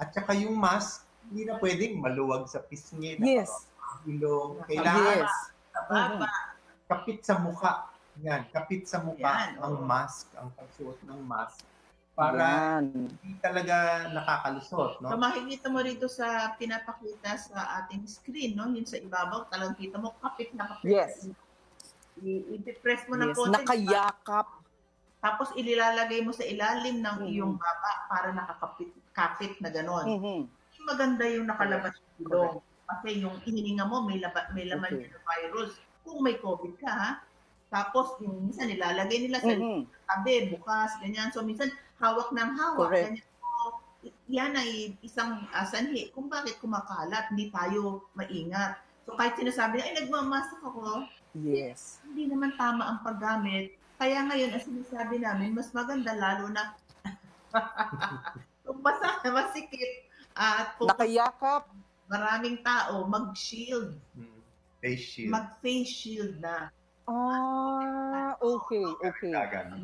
S5: at saka yung mask, hindi na pwedeng maluwag sa pisngi,
S4: Yes.
S5: ilong. Kailangan
S4: Yes.
S5: Kapit sa muka. Yan, kapit sa muka
S6: Yan,
S5: ang mask, ang pagsuot ng mask para
S4: Yan.
S5: hindi talaga nakakalusot, no?
S6: So makikita mo rito sa pinapakita sa ating screen, no? Yun sa ibabaw, talagang kita mo kapit na kapit.
S4: Yes.
S6: I- I-press mo ng
S4: Yes,
S6: konti.
S4: nakayakap.
S6: Tapos ililalagay mo sa ilalim ng
S4: Mhm.
S6: iyong baba para nakakapit kapit na ganon.
S4: Mhm.
S6: Maganda yung nakalabas yung ilong. Kasi yung hininga mo, may, laba, may laman
S4: Okay.
S6: yung virus. Kung may COVID ka, ha? Tapos yung minsan nilalagay nila sa
S4: Mhm.
S6: tabi, bukas, ganyan. So minsan hawak ng hawak.
S4: Correct.
S6: Ganyan. Yan ay isang uh, sanhi kung bakit kumakalat, hindi tayo maingat. So kahit sinasabi na, ay nagmamasak ako,
S4: Yes.
S6: hindi naman tama ang paggamit. Kaya ngayon, ang sinasabi namin, mas maganda lalo na <laughs> kung basa, masikip, at kung
S4: Nakayakap.
S6: maraming tao, mag-shield,
S5: Hmm. Face shield.
S6: mag-face shield na.
S4: Ah, okay, okay.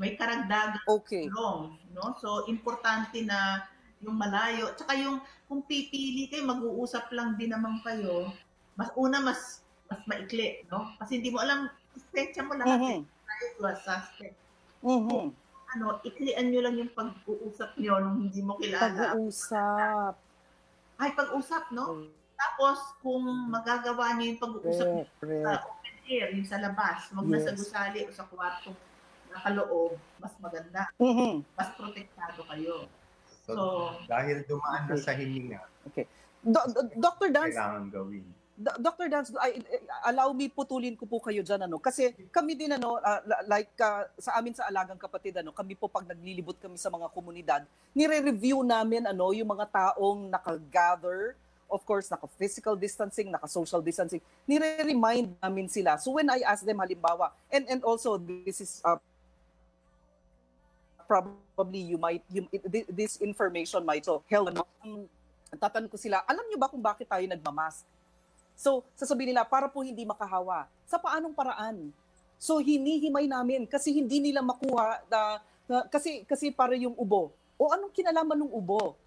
S6: May karagdagan
S4: Okay.
S6: long, no? So importante na yung malayo, tsaka yung kung pipili kayo, mag-uusap lang din naman kayo. Mas una mas mas maikli, no? Kasi hindi mo alam petsa mo lahat.
S4: Mhm.
S6: eh. Suspect.
S4: Mhm.
S6: Ano, iklian nyo lang yung pag-uusap nyo nung hindi mo kilala.
S4: Pag-uusap.
S6: Ay, pag-usap, no? Tapos, kung magagawa nyo yung pag-uusap nyo
S4: Correct,
S6: sa air, yung sa labas, wag na sa
S4: Yes.
S6: gusali o sa kwartong nakaloob, mas maganda.
S4: Mhm.
S6: Mas protektado kayo.
S5: So,
S6: So,
S5: dahil dumaan na sa hininga,
S4: Okay. Do- do- Dr. Dance,
S5: kailangan gawin.
S4: Dr. Dance, I, allow me putulin ko po kayo dyan, ano, kasi kami din, ano, la- like ah, sa amin sa Alagang Kapatid, ano, kami po pag naglilibot kami sa mga komunidad, nire-review namin, ano, yung mga taong naka-gather, of course, naka-physical distancing, naka-social distancing, nire-remind namin sila. So when I ask them, halimbawa, and, and also, this is uh, probably you might, you, this information might so ano, tatanong ko sila, alam niyo ba kung bakit tayo nagmamask? So, sasabihin nila, para po hindi makahawa. Sa paanong paraan? So, hinihimay namin kasi hindi nila makuha na, na- kasi kasi para yung ubo. O anong kinalaman ng ubo?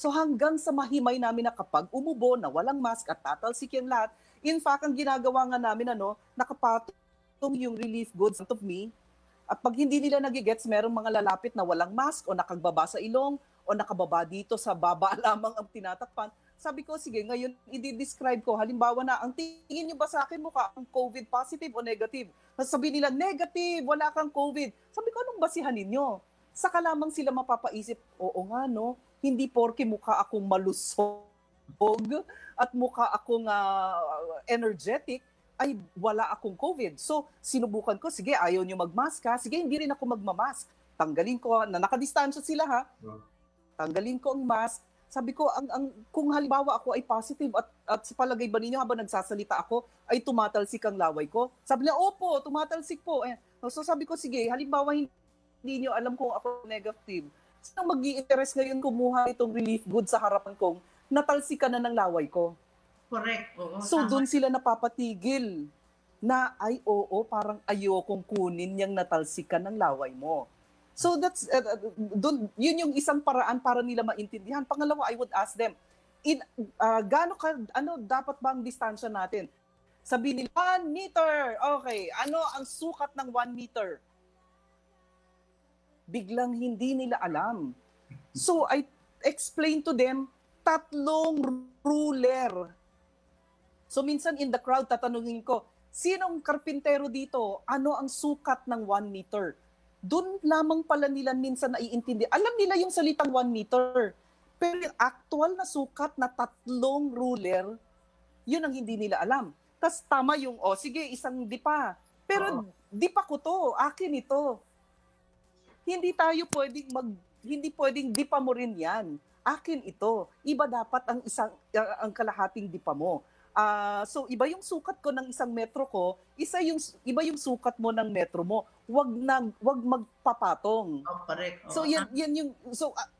S4: So hanggang sa mahimay namin na kapag umubo na walang mask at tatalsik yung lahat, in fact, ang ginagawa nga namin, ano, nakapatong yung relief goods out of me. At pag hindi nila nagigets, merong mga lalapit na walang mask o nakagbaba sa ilong o nakababa dito sa baba <laughs> lamang ang tinatakpan. Sabi ko, sige, ngayon i-describe ko. Halimbawa na, ang tingin nyo ba sa akin mukha ang COVID positive o negative? Sabi nila, negative, wala kang COVID. Sabi ko, anong basihan ninyo? Saka lamang sila mapapaisip, oo nga no, hindi porke mukha akong malusog at mukha akong ah, energetic, ay wala akong COVID. So, sinubukan ko, sige, ayaw nyo magmask ha. Sige, hindi rin ako magmamask. Tanggalin ko, na nakadistansya sila ha. Tanggalin ko ang mask. Sabi ko, ang, ang, kung halimbawa ako ay positive at, at sa palagay ba ninyo habang nagsasalita ako, ay tumatalsik ang laway ko? Sabi niya, opo, tumatalsik po. Eh, so sabi ko, sige, halimbawa hindi nyo alam kung ako negative. Sino mag interest ngayon kumuha itong relief good sa harapan kong natalsikan na ng laway ko?
S6: Correct. Oo,
S4: So doon sila napapatigil na ay oo, parang ayokong kunin yung natalsikan ng laway mo. So that's uh, dun, yun yung isang paraan para nila maintindihan. Pangalawa, I would ask them, in uh, gaano ka ano dapat ba ang distansya natin? Sabi nila, 1 meter. Okay, ano ang sukat ng 1 meter? Biglang hindi nila alam. So I explained to them, tatlong ruler. So minsan in the crowd, tatanungin ko, sinong karpintero dito? Ano ang sukat ng 1 meter? Doon lamang pala nila minsan naiintindi. Alam nila yung salitang 1 meter. Pero yung actual na sukat na tatlong ruler, yun ang hindi nila alam. Tapos tama yung, oh sige, isang dipa. Pero dipa ko to, akin ito. Hindi tayo pwedeng mag, hindi pwedeng dipa mo rin yan. Akin ito. Iba dapat ang isang, ang kalahating dipa mo. Ah, so iba yung sukat ko ng isang metro ko, isa yung iba yung sukat mo ng metro mo. Wag nag wag magpapatong.
S6: Oh, correct.
S4: So
S6: Oo,
S4: yan yan yung so ah,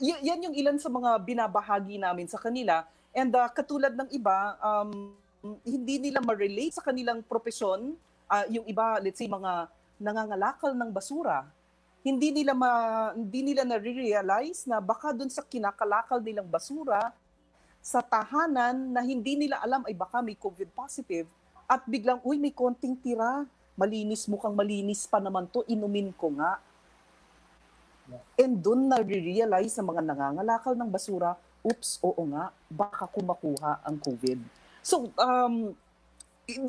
S4: y- yan yung ilan sa mga binabahagi namin sa kanila and ah, katulad ng iba um, hindi nila ma-relate sa kanilang profesyon Ah, yung iba let's say mga nangangalakal ng basura hindi nila ma, hindi nila na-realize na baka doon sa kinakalakal nilang basura sa tahanan na hindi nila alam ay baka may COVID positive at biglang, uy, may konting tira. Malinis, mukhang malinis pa naman to, inumin ko nga. And doon na-realize sa mga nangangalakal ng basura, oops, oo nga, baka kumakuha ang COVID. So, um,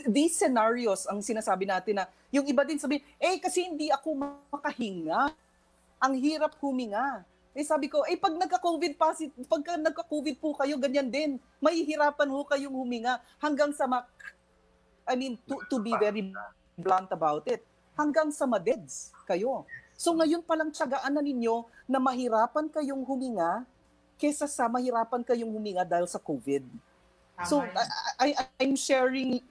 S4: these scenarios ang sinasabi natin na yung iba din sabi, eh kasi hindi ako makahinga. Ang hirap huminga. Eh sabi ko, eh pag nagka-COVID positive, pagka nagka-COVID po kayo, ganyan din. Mahihirapan ho kayong huminga hanggang sa ma- I mean, to, to be very blunt about it, hanggang sa madeds kayo. So ngayon palang tiyagaan na ninyo na mahirapan kayong huminga kesa sa mahirapan kayong huminga dahil sa COVID. So I, I, I'm sharing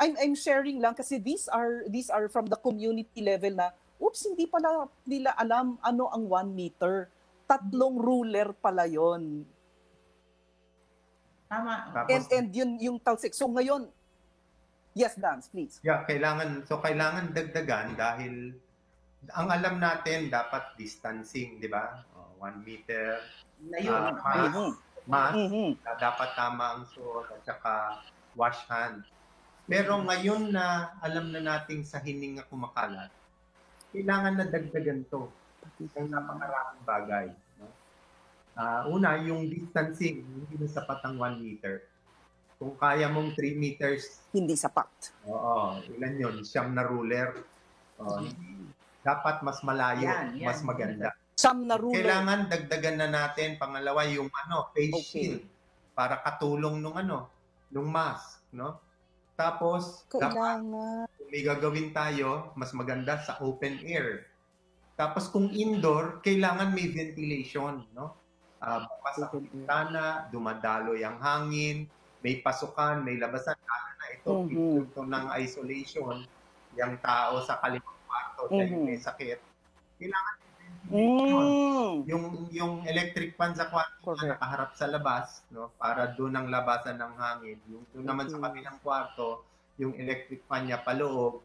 S4: I'm I'm sharing lang kasi these are these are from the community level na oops hindi pala nila alam ano ang one meter. Tatlong ruler pala yon.
S6: Tama.
S4: And and yun yung talsik. So ngayon Yes, Dance, please.
S5: Yeah, kailangan so kailangan dagdagan dahil ang alam natin dapat distancing, di ba? Oh, one meter.
S6: Layo.
S5: Ah, mask,
S4: Mhm.
S5: mask,
S4: Mhm.
S5: na dapat tama ang suot at saka wash hand. Pero ngayon na alam na nating sa hininga kumakalat, kailangan na dagdagan to ng napakaraming bagay. No? Ah, una, yung distancing, hindi na sapat ang 1 meter. Kung kaya mong 3 meters,
S4: Hindi sapat.
S5: oo, ilan yun? Siyam na ruler. Oo, dapat mas malayo,
S6: Yan, yan.
S5: mas maganda.
S4: Siyam na ruler.
S5: Kailangan dagdagan na natin pangalawa yung ano, face
S4: Okay.
S5: shield para katulong nung ano, nung mask, no? Tapos
S4: Kailangan.
S5: kung may gagawin tayo, mas maganda sa open air. Tapos kung indoor, kailangan may ventilation, no? Ah, bukas ang bintana, dumadaloy ang hangin, may pasukan, may labasan. Lalo na ito,
S4: Mhm.
S5: picture to ng isolation, yung tao sa kalimang kwarto,
S4: Mhm.
S5: may sakit. Kailangan
S4: Mm.
S5: yung yung electric fan sa kwarto na nakaharap sa labas, no? Para doon ang labasan ng hangin. Yung doon naman sa kabilang kwarto, yung electric fan niya paloob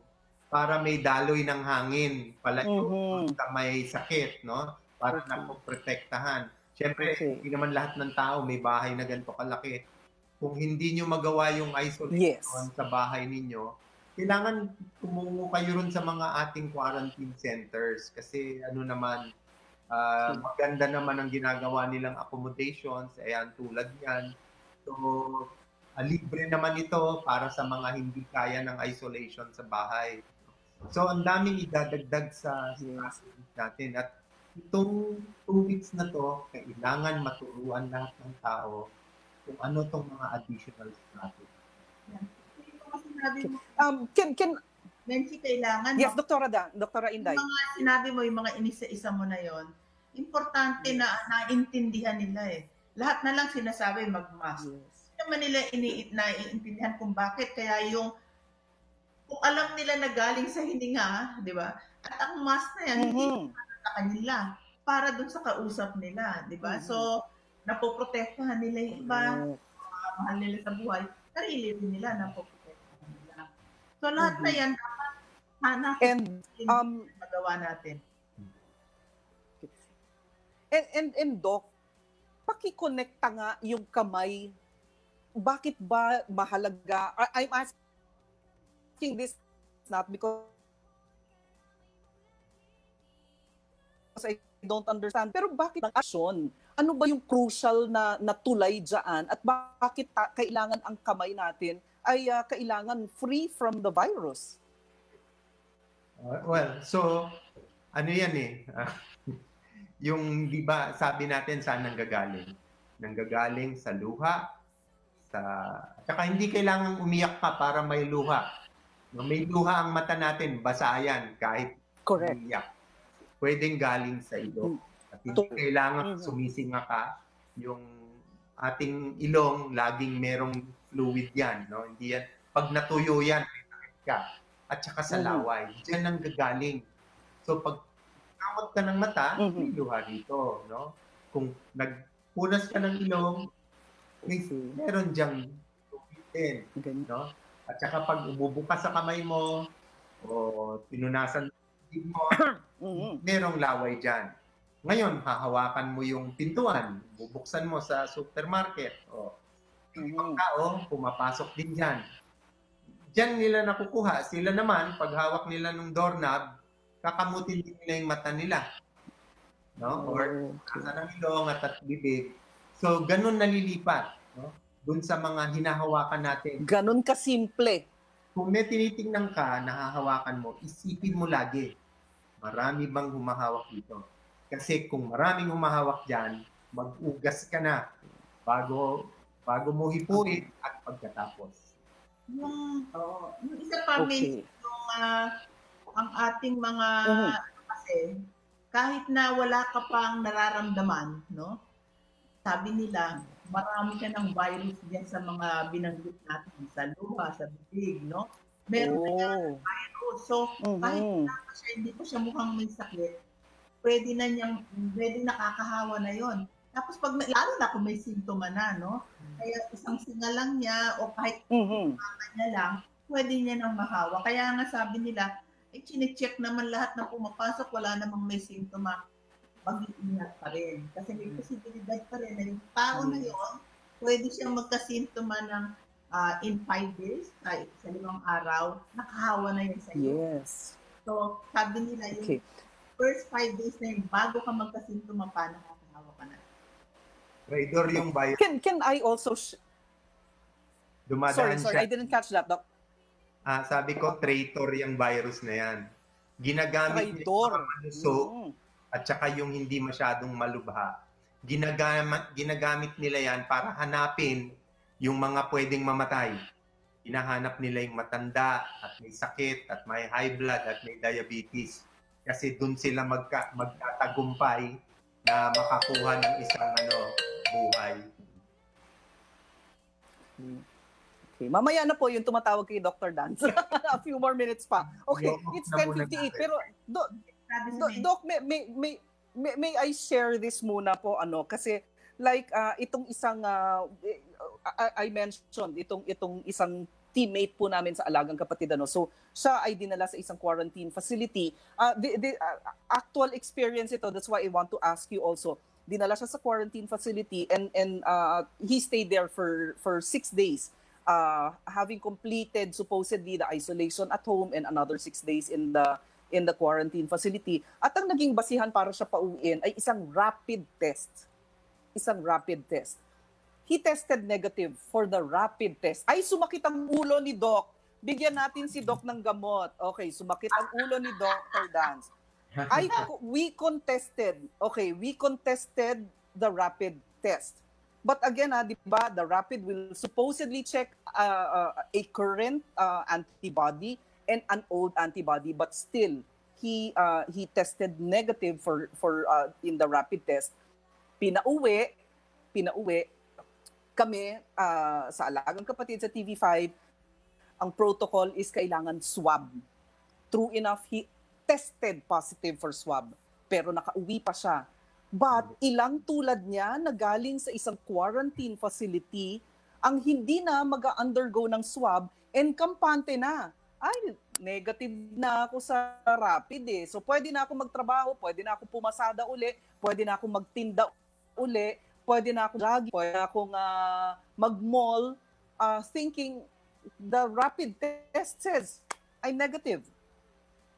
S5: para may daloy ng hangin palayo
S4: Mhm.
S5: sa may sakit, no? Para na protektahan. Siyempre,
S4: Okay.
S5: hindi naman lahat ng tao may bahay na ganito kalaki. Kung hindi nyo magawa yung isolation sa bahay ninyo, kailangan tumungo kayo ron sa mga ating quarantine centers kasi ano naman, ah, maganda naman ang ginagawa nilang accommodations, ayan tulad yan. So, ah, libre naman ito para sa mga hindi kaya ng isolation sa bahay. So, ang daming idadagdag sa strategies natin. At itong two weeks na to, kailangan maturuan lahat ng tao kung ano tong mga additional strategies.
S4: Um, can, can,
S6: Menchi, kailangan
S4: yes,
S6: no?
S4: Doktora Dan, Doktora Inday.
S6: Yung mga sinabi mo, yung mga inisa-isa mo na yon, importante na naintindihan nila eh. Lahat na lang sinasabi mag-mask. Hindi naman nila ini naiintindihan kung bakit. Kaya yung, kung alam nila na galing sa hininga, di ba? At ang mask na yan, hindi
S4: Mhm.
S6: para sa kanila. Para dun sa kausap nila, di ba? So, napoprotektahan nila yung iba, mga mahal nila sa buhay, sarili rin nila napoprotektahan. So, lahat na yan, dapat hanap
S4: And, um,
S6: magawa natin.
S4: And, and, and Doc, pakikonekta nga yung kamay. Bakit ba mahalaga? I- I'm asking this not because I don't understand. Pero bakit ang action? Ano ba yung crucial na natulay dyan? At bakit ta- kailangan ang kamay natin ay ah, kailangan free from the virus?
S5: Uh, well, so, ano yan eh, <laughs> yung, di ba, sabi natin saan nanggagaling? Nanggagaling sa luha, sa, tsaka hindi kailangan umiyak ka para may luha. May luha ang mata natin, basa yan kahit
S4: Correct.
S5: umiyak. Pwedeng galing sa ilong. At hindi kailangan sumisinga ka. Yung ating ilong, laging merong fluid yan. No? Hindi yan. Pag natuyo yan, may sakit ka. At saka sa
S4: Mhm.
S5: laway. Diyan ang gagaling. So pag kamot ka ng mata,
S4: Mhm.
S5: may luha dito. No? Kung nagpunas ka ng ilong, may, meron diyang fluid din. No? At saka pag umubukas sa kamay mo, o pinunasan mo, <coughs> merong laway dyan. Ngayon, hahawakan mo yung pintuan, bubuksan mo sa supermarket, o ibang tao, pumapasok din dyan. Diyan nila nakukuha. Sila naman, pag hawak nila ng doorknob, kakamutin din nila yung mata nila. No? Or kasa ng ilong at at bibig. So, ganun nalilipat. No? Doon sa mga hinahawakan natin.
S4: Ganun kasimple.
S5: Kung may tinitingnan ka, nahahawakan mo, isipin mo lagi, marami bang humahawak dito? Kasi kung maraming humahawak dyan, mag-ugas ka na bago bago mo hipuin at pagkatapos.
S6: Yung, oo, yung isa pa,
S5: Okay.
S6: okay. yung ah, ang ating mga, ano kasi, kahit na wala ka pang nararamdaman, no? Sabi nila, marami ka ng virus diyan sa mga binanggit natin, sa luha, sa bibig, no? Meron
S4: Oh.
S6: na yan virus. So, kahit
S4: Mhm.
S6: na pa siya, hindi pa siya mukhang may sakit, pwede na niyang, pwede nakakahawa na yon. Tapos pag, lalo na kung may simptoma na, no? Kaya isang singa lang niya o kahit
S4: Mhm.
S6: mama niya lang, pwede niya nang mahawa. Kaya nga sabi nila, eh, chinecheck naman lahat na pumapasok, wala namang may simptoma. Mag-iingat pa rin. Kasi may posibilidad pa rin na yung tao na yun, pwede siyang magkasintoma ng ah, in five days, ay, sa limang araw, nakahawa na yun sa iyo.
S4: Yes.
S6: So, sabi nila, yung
S4: Okay.
S6: first five days na yun, bago ka magkasintoma pa, nakakahawa ka na.
S5: Trader yung virus.
S4: Can, can I also... Sh- sorry,
S5: Dumadaan
S4: sorry,
S5: siya.
S4: I didn't catch that, Doc.
S5: Ah, sabi ko, traitor yung virus na yan. Ginagamit niya
S4: Traitor.
S5: yung maluso at saka yung hindi masyadong malubha. Ginagamit, ginagamit nila yan para hanapin yung mga pwedeng mamatay. Hinahanap nila yung matanda at may sakit at may high blood at may diabetes. Kasi doon sila magka, magtatagumpay na makakuha ng isang ano, buhay.
S4: Okay, mamaya na po yung tumatawag kay Dr. Dan. <laughs> A few more minutes pa. Okay, it's
S5: na muna
S4: 10.58.
S5: natin.
S4: Pero, Do, Do, Doc, may, may, may, may, may I share this muna po, ano, kasi like ah, itong isang, ah, eh, I, I mentioned, itong, itong isang teammate po namin sa Alagang Kapatid, ano, so siya ay dinala sa isang quarantine facility. Ah, the, the ah, actual experience ito, that's why I want to ask you also, dinala siya sa quarantine facility and and uh, he stayed there for for six days. Uh, having completed supposedly the isolation at home and another six days in the in the quarantine facility. At ang naging basihan para siya pauwiin ay isang rapid test. Isang rapid test he tested negative for the rapid test ay sumakit ang ulo ni doc bigyan natin si doc ng gamot okay sumakit ang ulo ni Dr. Dance I we contested. Okay, we contested the rapid test. But again, ah, di ba, the rapid will supposedly check uh, uh, a current uh, antibody and an old antibody, but still he uh, he tested negative for for uh, in the rapid test. Pinauwi, pinauwi kami uh, sa Alagang Kapatid sa TV5, ang protocol is kailangan swab. True enough, he tested positive for swab, pero nakauwi pa siya. But ilang tulad niya na galing sa isang quarantine facility ang hindi na mag-undergo ng swab and kampante na. Ay, negative na ako sa rapid eh. So pwede na ako magtrabaho, pwede na ako pumasada uli, pwede na ako magtinda uli, pwede na ako lagi, pwede na akong uh, mag-mall uh, thinking the rapid test says I'm negative.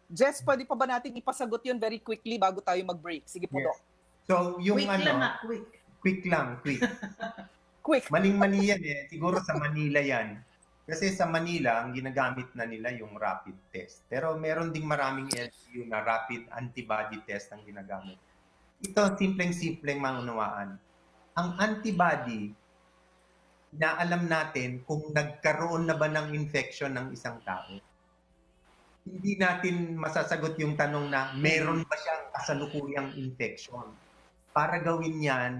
S4: Jess, pwede pa ba natin ipasagot yun very quickly bago tayo mag-break? Sige po,
S5: Yes.
S4: Doc.
S5: So, yung
S6: quick
S5: ano,
S6: lang ah, quick.
S5: quick lang, quick. <laughs>
S4: quick.
S5: Maling-mali yan eh. Siguro sa Manila yan. Kasi sa Manila, ang ginagamit na nila yung rapid test. Pero meron ding maraming LGU na rapid antibody test ang ginagamit. Ito, simpleng-simpleng maunawaan. Ang antibody, na alam natin kung nagkaroon na ba ng infection ng isang tao. Hindi natin masasagot yung tanong na meron ba siyang kasalukuyang infection. Para gawin yan,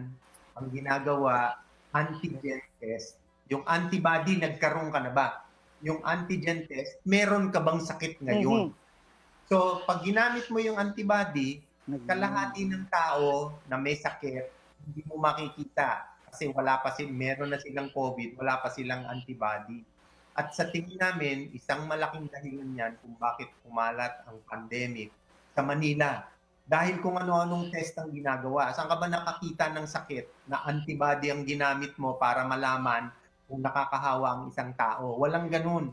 S5: ang ginagawa, antigen test. Yung antibody, nagkaroon ka na ba? Yung antigen test, meron ka bang sakit ngayon? So, pag ginamit mo yung antibody, kalahati ng tao na may sakit, hindi mo makikita kasi wala pa si meron na silang COVID, wala pa silang antibody. At sa tingin namin, isang malaking dahilan yan kung bakit kumalat ang pandemic sa Manila. Dahil kung ano-anong test ang ginagawa. Saan ka ba nakakita ng sakit na antibody ang ginamit mo para malaman kung nakakahawa ang isang tao? Walang ganun.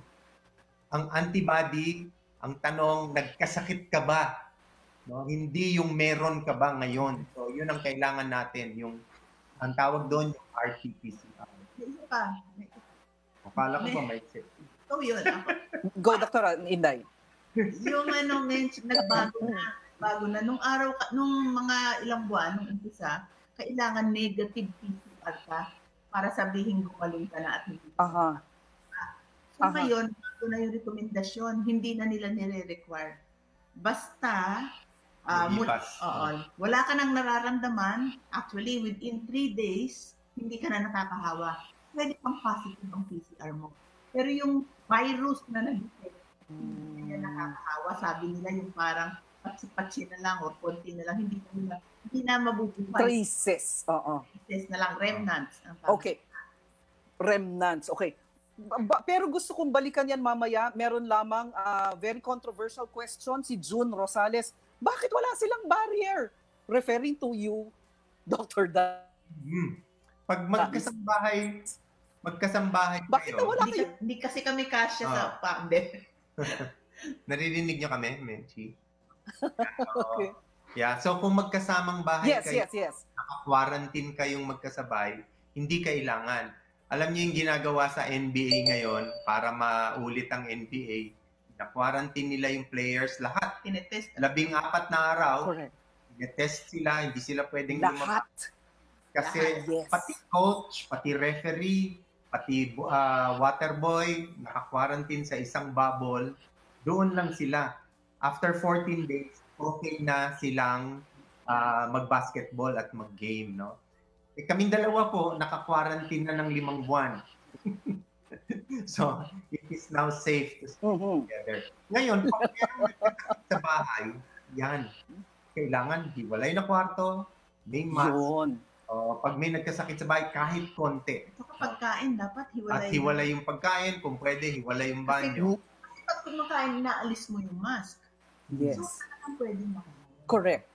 S5: Ang antibody, ang tanong, nagkasakit ka ba? No? Hindi yung meron ka ba ngayon. So, yun ang kailangan natin. Yung, ang tawag doon, yung RT-PCR.
S6: May isa pa.
S5: Akala ko ba may check?
S6: Ikaw yun. Ako.
S4: Go, Dr. Inday.
S6: yung ano, ngayon, nagbago na. Bago na. Nung araw, nung mga ilang buwan, nung umpisa, kailangan negative PCR ka para sabihin gumaling ka na at hindi.
S4: Aha.
S6: So
S4: Aha.
S6: ngayon, bago na yung rekomendasyon, hindi na nila nire-require. Basta, ah, mul-
S5: Lumipas.
S6: oo, wala ka nang nararamdaman, actually, within three days, hindi ka na nakakahawa. Pwede pang positive ang PCR mo. Pero yung virus na nag-detect, hindi na nakakahawa. Sabi nila yung parang patsi-patsi na lang or konti na lang, hindi na nila, hindi na mabubuhay.
S4: Traces. Oo.
S6: Traces na lang, remnants. Ang.
S4: Okay. Remnants. Okay. Ba- pero gusto kong balikan yan mamaya. Meron lamang ah, very controversial question si June Rosales. Bakit wala silang barrier? Referring to you, <laughs> Dr. Dan.
S5: Hmm. Pag magkasambahay, magkasambahay
S4: Bakit
S5: kayo,
S4: wala
S6: Hindi, ka- hindi kasi kami kasya sa
S5: Ah.
S6: pandemic. <laughs>
S5: naririnig nyo kami, Menchi? <laughs>
S4: Okay.
S5: Yeah, so kung magkasamang bahay
S4: Yes,
S5: kayo,
S4: yes, yes.
S5: naka-quarantine kayong magkasabay, hindi kailangan. Alam niyo yung ginagawa sa NBA ngayon para maulit ang NBA, na-quarantine nila yung players lahat.
S6: Tinetest.
S5: Labing apat na araw,
S4: Correct.
S5: test sila, hindi sila pwedeng lumabas.
S4: Lahat.
S5: Kasi
S4: Lahat, yes.
S5: pati coach, pati referee, pati uh, water boy, naka-quarantine sa isang bubble, doon lang sila. After 14 days, okay na silang ah, mag-basketball at mag-game, no? Eh, kaming dalawa po, naka-quarantine na ng limang buwan. <laughs> <laughs> so, it is now safe to stay
S4: Mhm.
S5: together. Ngayon, pag sa bahay, yan. Kailangan hiwalay na kwarto, may mask.
S4: Yun.
S5: O, pag may nagkasakit sa bahay, kahit konti.
S6: Saka pagkain, dapat hiwalay.
S5: At hiwalay yung pagkain, kung pwede, hiwalay yung banyo.
S6: Kasi pag kumakain, naalis mo yung mask.
S4: Yes.
S6: So, talagang pwede makain.
S4: Correct.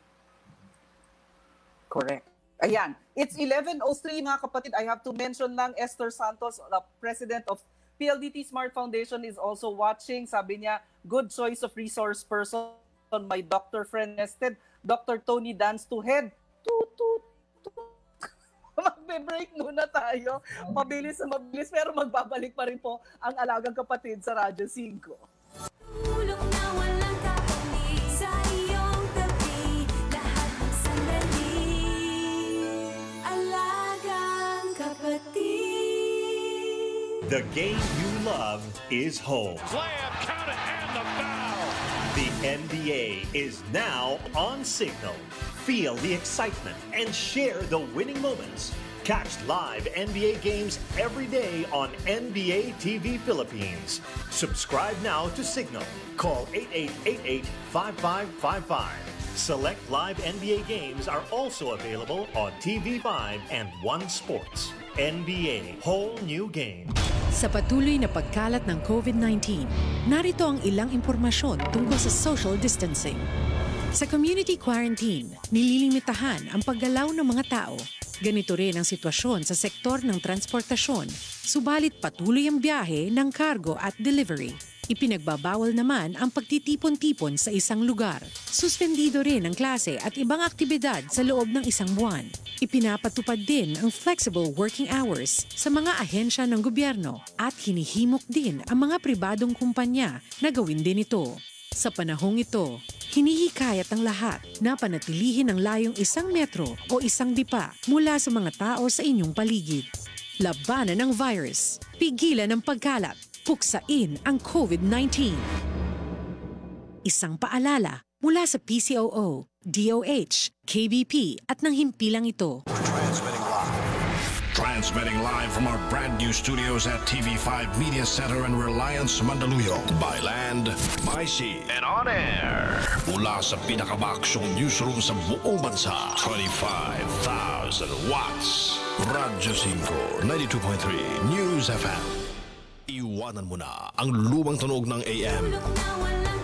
S4: Correct. Ayan. It's 11.03 mga kapatid. I have to mention lang Esther Santos, the president of PLDT Smart Foundation is also watching. Sabi niya, good choice of resource person. My doctor friend nested. Dr. Tony Dance to head. Toot. <laughs> Magbe-break muna tayo. Mabilis na mabilis pero magbabalik pa rin po ang alagang kapatid sa Radyo 5.
S13: The game you love is home.
S14: Slam, count it, and the foul.
S13: The NBA is now on Signal. Feel the excitement and share the winning moments. Catch live NBA games every day on NBA TV Philippines. Subscribe now to Signal. Call 8888-5555. Select live NBA games are also available on TV5 and One Sports. NBA Whole New Game.
S15: Sa patuloy na pagkalat ng COVID-19, narito ang ilang impormasyon tungkol sa social distancing. Sa community quarantine, nililimitahan ang paggalaw ng mga tao. Ganito rin ang sitwasyon sa sektor ng transportasyon, subalit patuloy ang biyahe ng cargo at delivery. Ipinagbabawal naman ang pagtitipon-tipon sa isang lugar. Suspendido rin ang klase at ibang aktibidad sa loob ng isang buwan. Ipinapatupad din ang flexible working hours sa mga ahensya ng gobyerno at hinihimok din ang mga pribadong kumpanya na gawin din ito. Sa panahong ito, hinihikayat ang lahat na panatilihin ang layong isang metro o isang dipa mula sa mga tao sa inyong paligid. Labanan ng virus, pigilan ang pagkalat, puksain ang COVID-19. Isang paalala mula sa PCOO, DOH, KBP at ng himpilang ito.
S2: Transmitting live. From our brand new studios at TV5 Media Center and Reliance Mandaluyong. By land, by sea, and on air. Mula sa pinakabaksyong newsroom sa buong bansa. 25,000 watts. Radyo 5, 92.3 News FM.
S1: Iwanan mo na ang lumang tunog ng AM.
S3: Tulong na walang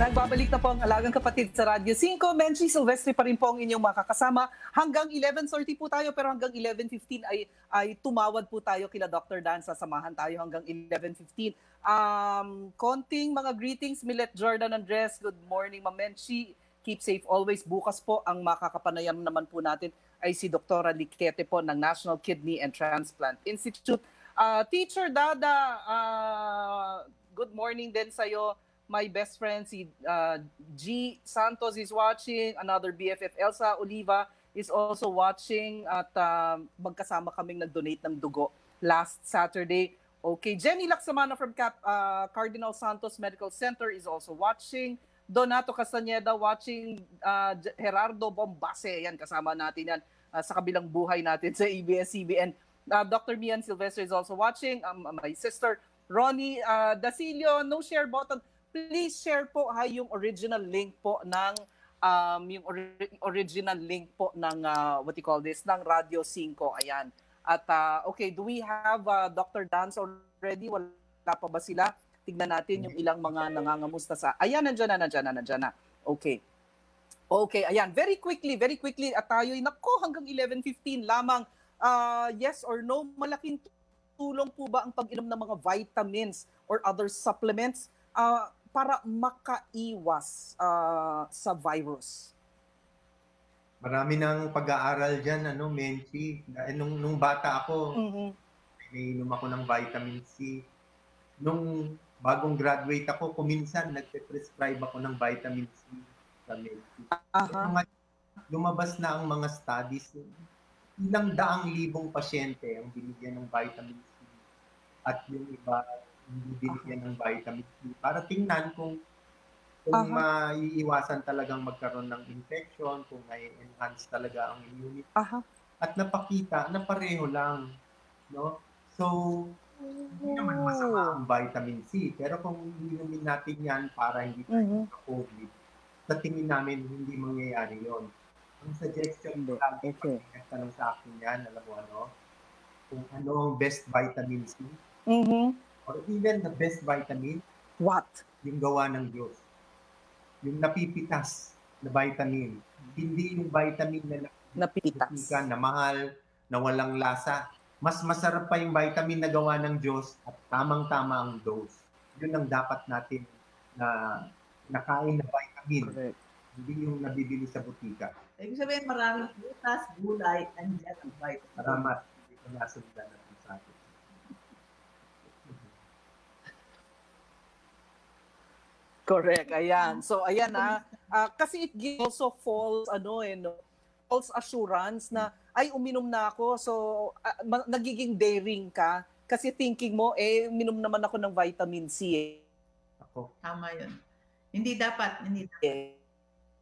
S4: Nagbabalik na po ang alagang kapatid sa Radyo 5. Menchi Silvestre pa rin po ang inyong makakasama. Hanggang 11.30 po tayo pero hanggang 11.15 ay, ay tumawad po tayo kila Dr. Dan. Sasamahan tayo hanggang 11.15. Um, konting mga greetings. Milet Jordan Andres, good morning Ma'am Menchi. Keep safe always. Bukas po ang makakapanayam naman po natin ay si Dr. Liquete po ng National Kidney and Transplant Institute. Ah, Teacher Dada, ah, good morning din sa'yo my best friend si uh, G Santos is watching, another BFF Elsa Oliva is also watching at uh, magkasama kaming nag-donate ng dugo last Saturday. Okay, Jenny Laksamana from Cap, uh, Cardinal Santos Medical Center is also watching. Donato Castañeda watching uh, Gerardo Bombase, yan kasama natin yan uh, sa kabilang buhay natin sa ABS-CBN. Uh, Dr. Mian Silvestre is also watching. Um, my sister Ronnie uh, Dasilio, no share button please share po ha yung original link po ng um, yung ori- original link po ng uh, what you call this ng Radio 5 ayan at uh, okay do we have uh, Dr. Dance already wala pa ba sila tignan natin yung ilang mga nangangamusta sa ayan nandiyan na nandiyan na nandiyan na okay Okay, ayan. Very quickly, very quickly. At tayo, nako, hanggang 11.15 lamang. Uh, yes or no, malaking tulong po ba ang pag-inom ng mga vitamins or other supplements uh, para makaiwas uh, sa virus?
S5: Marami ng pag-aaral dyan, ano, Menchi. Nung, nung bata ako,
S4: Mhm.
S5: iniinom ako ng vitamin C. Nung bagong graduate ako, kuminsan nagpe-prescribe ako ng vitamin C sa Menchi. Mga, lumabas na ang mga studies. Ilang daang libong pasyente ang binigyan ng vitamin C at yung iba hindi binigyan ng vitamin C para tingnan kung kung
S4: Aha.
S5: maiiwasan talagang magkaroon ng infection, kung mai-enhance talaga ang immunity.
S4: Aha.
S5: At napakita na pareho lang, no? So, hindi naman masama ang vitamin C, pero kung inumin natin yan para hindi tayo
S4: Mhm.
S5: COVID, sa tingin namin hindi mangyayari yon. Ang suggestion ko pag may tanong sa akin yan, alam mo ano, kung ano ang best vitamin C,
S4: Mhm.
S5: Or even the best vitamin,
S4: What?
S5: yung gawa ng Diyos. Yung napipitas na vitamin. Hindi yung vitamin na
S4: napipitas.
S5: na mahal, na walang lasa. Mas masarap pa yung vitamin na gawa ng Diyos at tamang-tama ang dose. Yun ang dapat natin na nakain na vitamin. Hindi yung nabibili sa butika.
S6: Ibig sabihin, maraming prutas, gulay, andyan ang vitamin.
S5: Salamat. Hindi ko nasundan natin sa atin.
S4: Correct, ayan. So ayan na, kasi it gives also false ano eh no, false assurance na ay uminom na ako so ah, ma- nagiging daring ka kasi thinking mo eh uminom naman ako ng vitamin C eh.
S6: Tama yun. Hindi dapat, hindi dapat.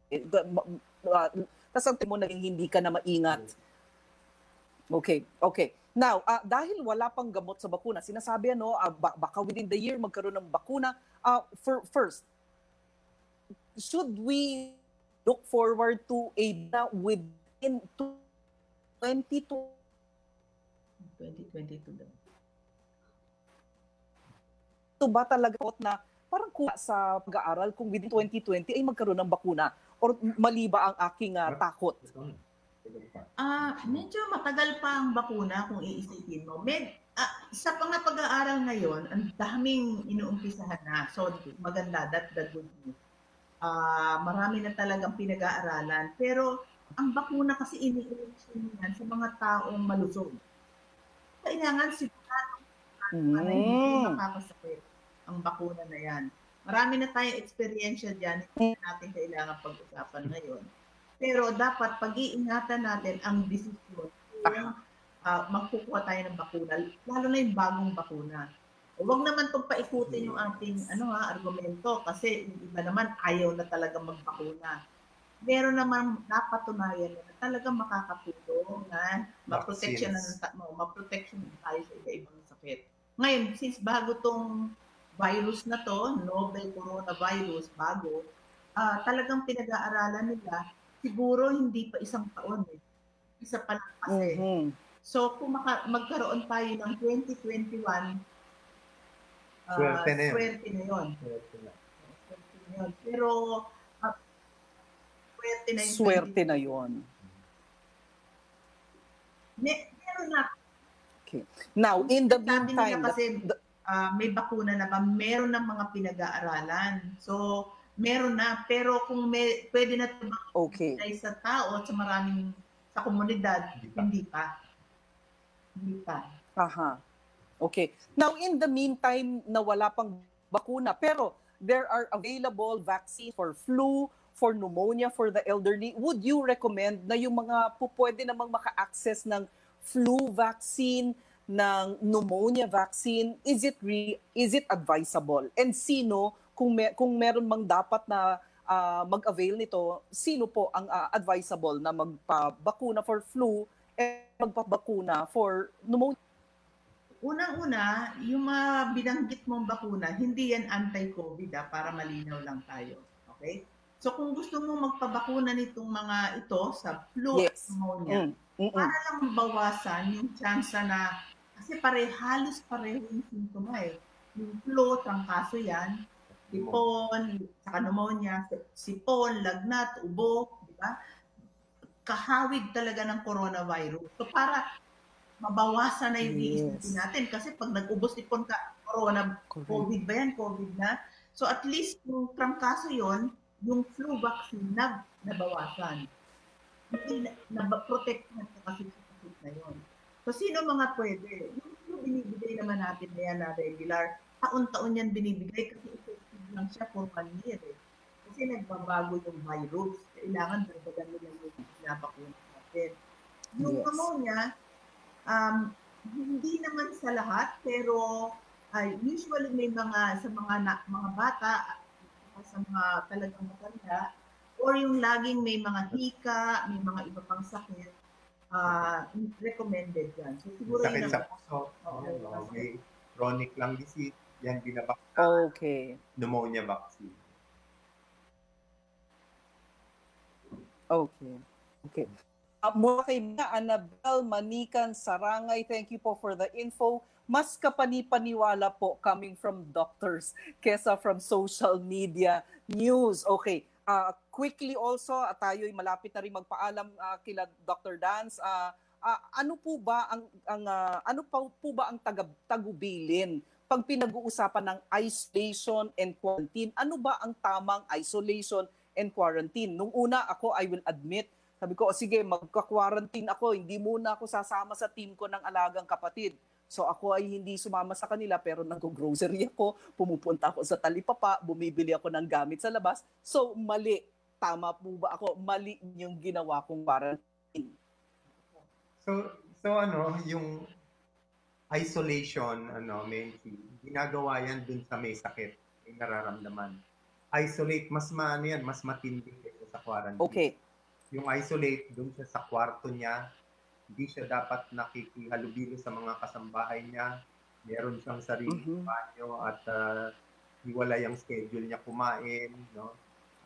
S4: Eh, ma- ah, Tapos ang tingin mo naging hindi ka na maingat. Okay, okay. Now, ah, dahil wala pang gamot sa bakuna, sinasabi ano, ah, ba- baka within the year magkaroon ng bakuna. Ah, for, first, should we look forward to a na within 22
S6: 2022 daw.
S4: ito ba talaga na parang kuha sa pag-aaral kung within 2020 ay magkaroon ng bakuna or mali ba ang aking ah, takot?
S6: Ah, medyo matagal pa ang bakuna kung iisipin mo. Med, ah, sa mga pag-aaral ngayon, ang daming inuumpisahan na. So, maganda, that's the good news. Ah, marami na talagang pinag-aaralan. Pero, ang bakuna kasi ini-election yan sa mga taong malusog. Kailangan sigurado na hindi
S4: Mm.
S6: makakasakit ang bakuna na yan. Marami na tayong experiensya dyan, hindi natin kailangan pag-usapan ngayon. Pero dapat pag-iingatan natin ang desisyon kung uh, magkukuha tayo ng bakuna, lalo na yung bagong bakuna. Huwag naman itong paikutin yung ating ano ha, argumento kasi yung iba naman ayaw na talaga magbakuna. Meron naman napatunayan na talagang makakatulong na maprotection na mo, maprotection tayo sa iba-ibang sakit. Ngayon, since bago tong virus na to, novel coronavirus, bago, ah, talagang pinag-aaralan nila, siguro hindi pa isang taon eh. Isa pa lang kasi.
S4: Mhm.
S6: So, kung maka- magkaroon tayo ng 2021, ah,
S5: Swerte na yun.
S6: swerte na yun.
S5: Swerte na.
S6: Swerte na yun. Pero, ah, swerte na yun.
S4: Swerte na yon.
S6: Me- meron na.
S4: Okay. Now, in the
S6: Sabi nila
S4: meantime,
S6: kasi ah, may bakuna na ba, meron ng mga pinag-aaralan. So, meron na. Pero kung may, pwede na ito
S4: okay.
S6: sa tao at sa maraming sa komunidad, hindi pa. Hindi pa.
S4: Aha. Okay. Now, in the meantime, na wala pang bakuna, pero there are available vaccines for flu, for pneumonia, for the elderly. Would you recommend na yung mga po namang maka-access ng flu vaccine, ng pneumonia vaccine, is it re, is it advisable? And sino, kung, may, kung meron mang dapat na ah, mag-avail nito, sino po ang ah, advisable na magpabakuna for flu and magpabakuna for pneumonia?
S6: Unang-una, yung mga binanggit mong bakuna, hindi yan anti-COVID ah, para malinaw lang tayo. Okay? So kung gusto mo magpabakuna nitong mga ito sa flu
S4: Yes.
S6: pneumonia,
S4: Mm,
S6: para lang mabawasan yung chance na, kasi pare, halos pareho yung simptoma eh. Yung flu, trangkaso yan, sipon, saka pneumonia, sipon, lagnat, ubo, di ba? Kahawig talaga ng coronavirus. So para mabawasan na yung
S4: Yes.
S6: natin. Kasi pag nag-ubos sipon ka, corona, COVID ba yan? COVID na? So at least yung trangkaso yon yung flu vaccine na nabawasan. Hindi na, na-protect na sa kasi na yon. So sino mga pwede? Yung flu binibigay naman natin na yan na regular. Taon-taon yan binibigay kasi effective lang siya for one year eh. Kasi nagbabago yung virus. Kailangan dagdagan nila yung pinapakuna natin. Yung
S4: Yes.
S6: pneumonia, um, hindi naman sa lahat, pero ay usually may mga sa mga na, mga bata sa mga talagang matanda or yung laging may mga hika, may mga iba pang sakit, ah recommended yan. So siguro
S5: Sakit
S6: yun
S5: sa puso. Oh,
S6: kasi-
S5: may chronic lung disease. Yan binabak
S4: Okay.
S5: pneumonia vaccine.
S4: Okay. Okay. Uh, mula kay Mia Annabel Manikan Sarangay, thank you po for the info. Mas kapani-paniwala po coming from doctors kesa from social media news. Okay. Uh, quickly also, uh, tayo'y malapit na rin magpaalam uh, kila Dr. Dance. Uh, uh, ano po ba ang, ang uh, ano pa po ba ang taga, tagubilin pag pinag-uusapan ng isolation and quarantine? Ano ba ang tamang isolation and quarantine? Nung una ako, I will admit, sabi ko, o sige, magka-quarantine ako, hindi muna ako sasama sa team ko ng alagang kapatid. So ako ay hindi sumama sa kanila pero nag-grocery ako, pumupunta ako sa talipapa, bumibili ako ng gamit sa labas. So mali. Tama po ba ako? Mali yung ginawa kong quarantine.
S5: So, so ano, yung isolation, ano, Menchi, ginagawa yan dun sa may sakit, may nararamdaman. Isolate, mas maano yan, mas matindi sa quarantine.
S4: Okay.
S5: Yung isolate, dun siya sa kwarto niya, hindi siya dapat nakikihalubilo sa mga kasambahay niya. Meron siyang sarili
S4: Mhm.
S5: banyo at uh, hiwalay ang schedule niya kumain, no?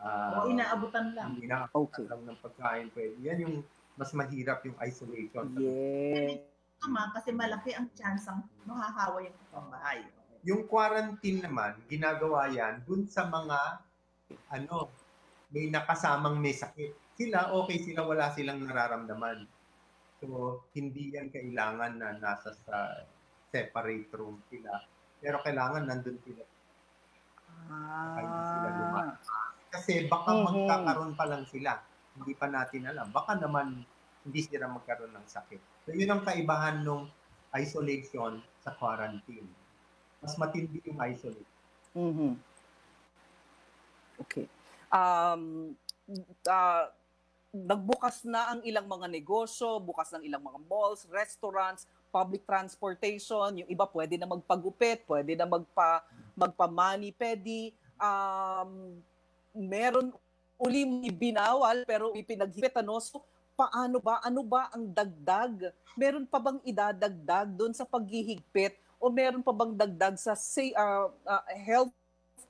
S5: Ah,
S6: O inaabutan lang.
S5: Hindi na
S4: okay.
S5: lang ng pagkain pwede. Yan yung mas mahirap yung isolation.
S4: Yes.
S6: Tama, kasi malaki ang chance ang mahahawa yung kasambahay.
S5: Yung quarantine naman, ginagawa yan dun sa mga ano, may nakasamang may sakit. Sila, okay sila, wala silang nararamdaman. So, hindi yan kailangan na nasa sa separate room sila. Pero kailangan nandun sila. Kaya sila. Kasi baka
S4: Mhm.
S5: magkakaroon pa lang sila. Hindi pa natin alam. Baka naman hindi sila magkaroon ng sakit. So, yun ang kaibahan ng isolation sa quarantine. Mas matindi yung isolation.
S4: Mhm. Okay. Um, uh, nagbukas na ang ilang mga negosyo, bukas ng ilang mga malls, restaurants, public transportation, yung iba pwede na magpagupit, pwede na magpa magpa-mani pedi. Um, meron uli binawal pero ipinaghigpit ano. So, paano ba? Ano ba ang dagdag? Meron pa bang idadagdag doon sa paghihigpit o meron pa bang dagdag sa say uh, uh, health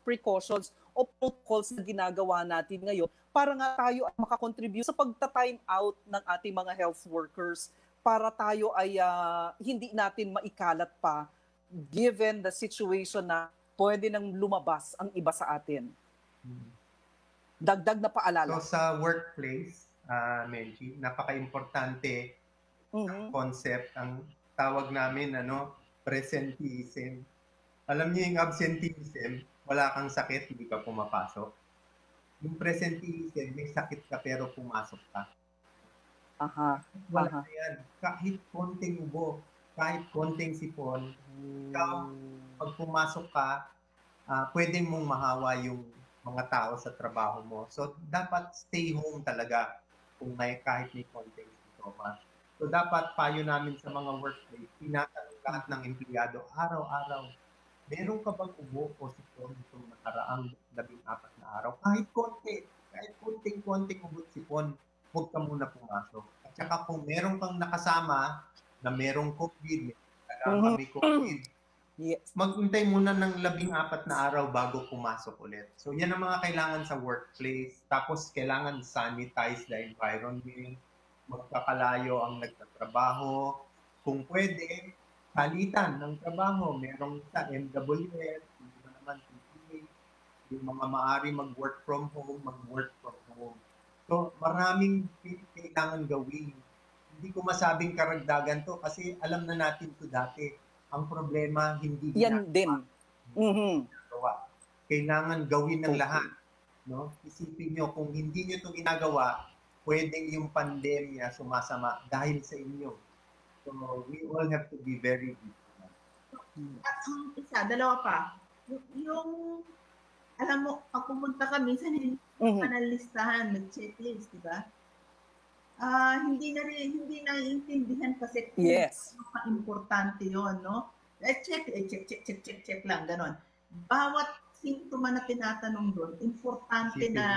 S4: precautions o protocols na ginagawa natin ngayon para nga tayo ay makakontribute sa pagta-time out ng ating mga health workers para tayo ay ah, hindi natin maikalat pa given the situation na pwede nang lumabas ang iba sa atin. Dagdag na paalala.
S5: So sa workplace, uh, Menchi, napaka-importante ang concept, ang tawag namin, ano, presenteeism. Alam niyo yung absenteeism, wala kang sakit, hindi ka pumapasok. Yung presenteeism, may sakit ka pero pumasok ka.
S4: Aha.
S5: Wala na yan. Kahit konting ubo, kahit konting sipon, ikaw, pag pumasok ka, ah, pwede mong mahawa yung mga tao sa trabaho mo. So, dapat stay home talaga kung may kahit may konting sintomas. So, dapat payo namin sa mga workplace, tinatanong lahat ng empleyado, araw-araw, meron ka bang ubo o sipon itong nakaraang labing apat na araw? Kahit konti, kahit konting-konting ubo at sipon, huwag ka muna pumasok. At saka kung meron kang nakasama na merong COVID, may
S4: Mhm.
S5: may COVID,
S4: Yes.
S5: maghintay muna ng labing apat na araw bago pumasok ulit. So, yan ang mga kailangan sa workplace. Tapos, kailangan sanitize the environment, magkakalayo ang nagtatrabaho. Kung pwede, palitan ng trabaho. Merong sa MWF, hindi ba naman PTA, yung mga maari mag-work from home, mag-work from home. So, maraming kailangan gawin. Hindi ko masabing karagdagan to kasi alam na natin to dati. Ang problema, hindi
S4: Yan din. Mhm.
S5: ginagawa. Kailangan gawin ng lahat. No? Isipin nyo, kung hindi nyo ito ginagawa, pwedeng yung pandemya sumasama dahil sa inyo. So, we all have to be very vigilant.
S6: At ang isa, dalawa pa. Yung, alam mo, pag pumunta ka, minsan hindi
S4: Mhm.
S6: ka nag-checklist, di ba? Ah, hindi na rin, hindi naiintindihan kasi kung
S4: Yes.
S6: ano importante yon no? Eh, check, eh, check, check, check, check, check lang, ganon. Bawat simptoma na tinatanong doon, importante
S5: Isipin
S6: na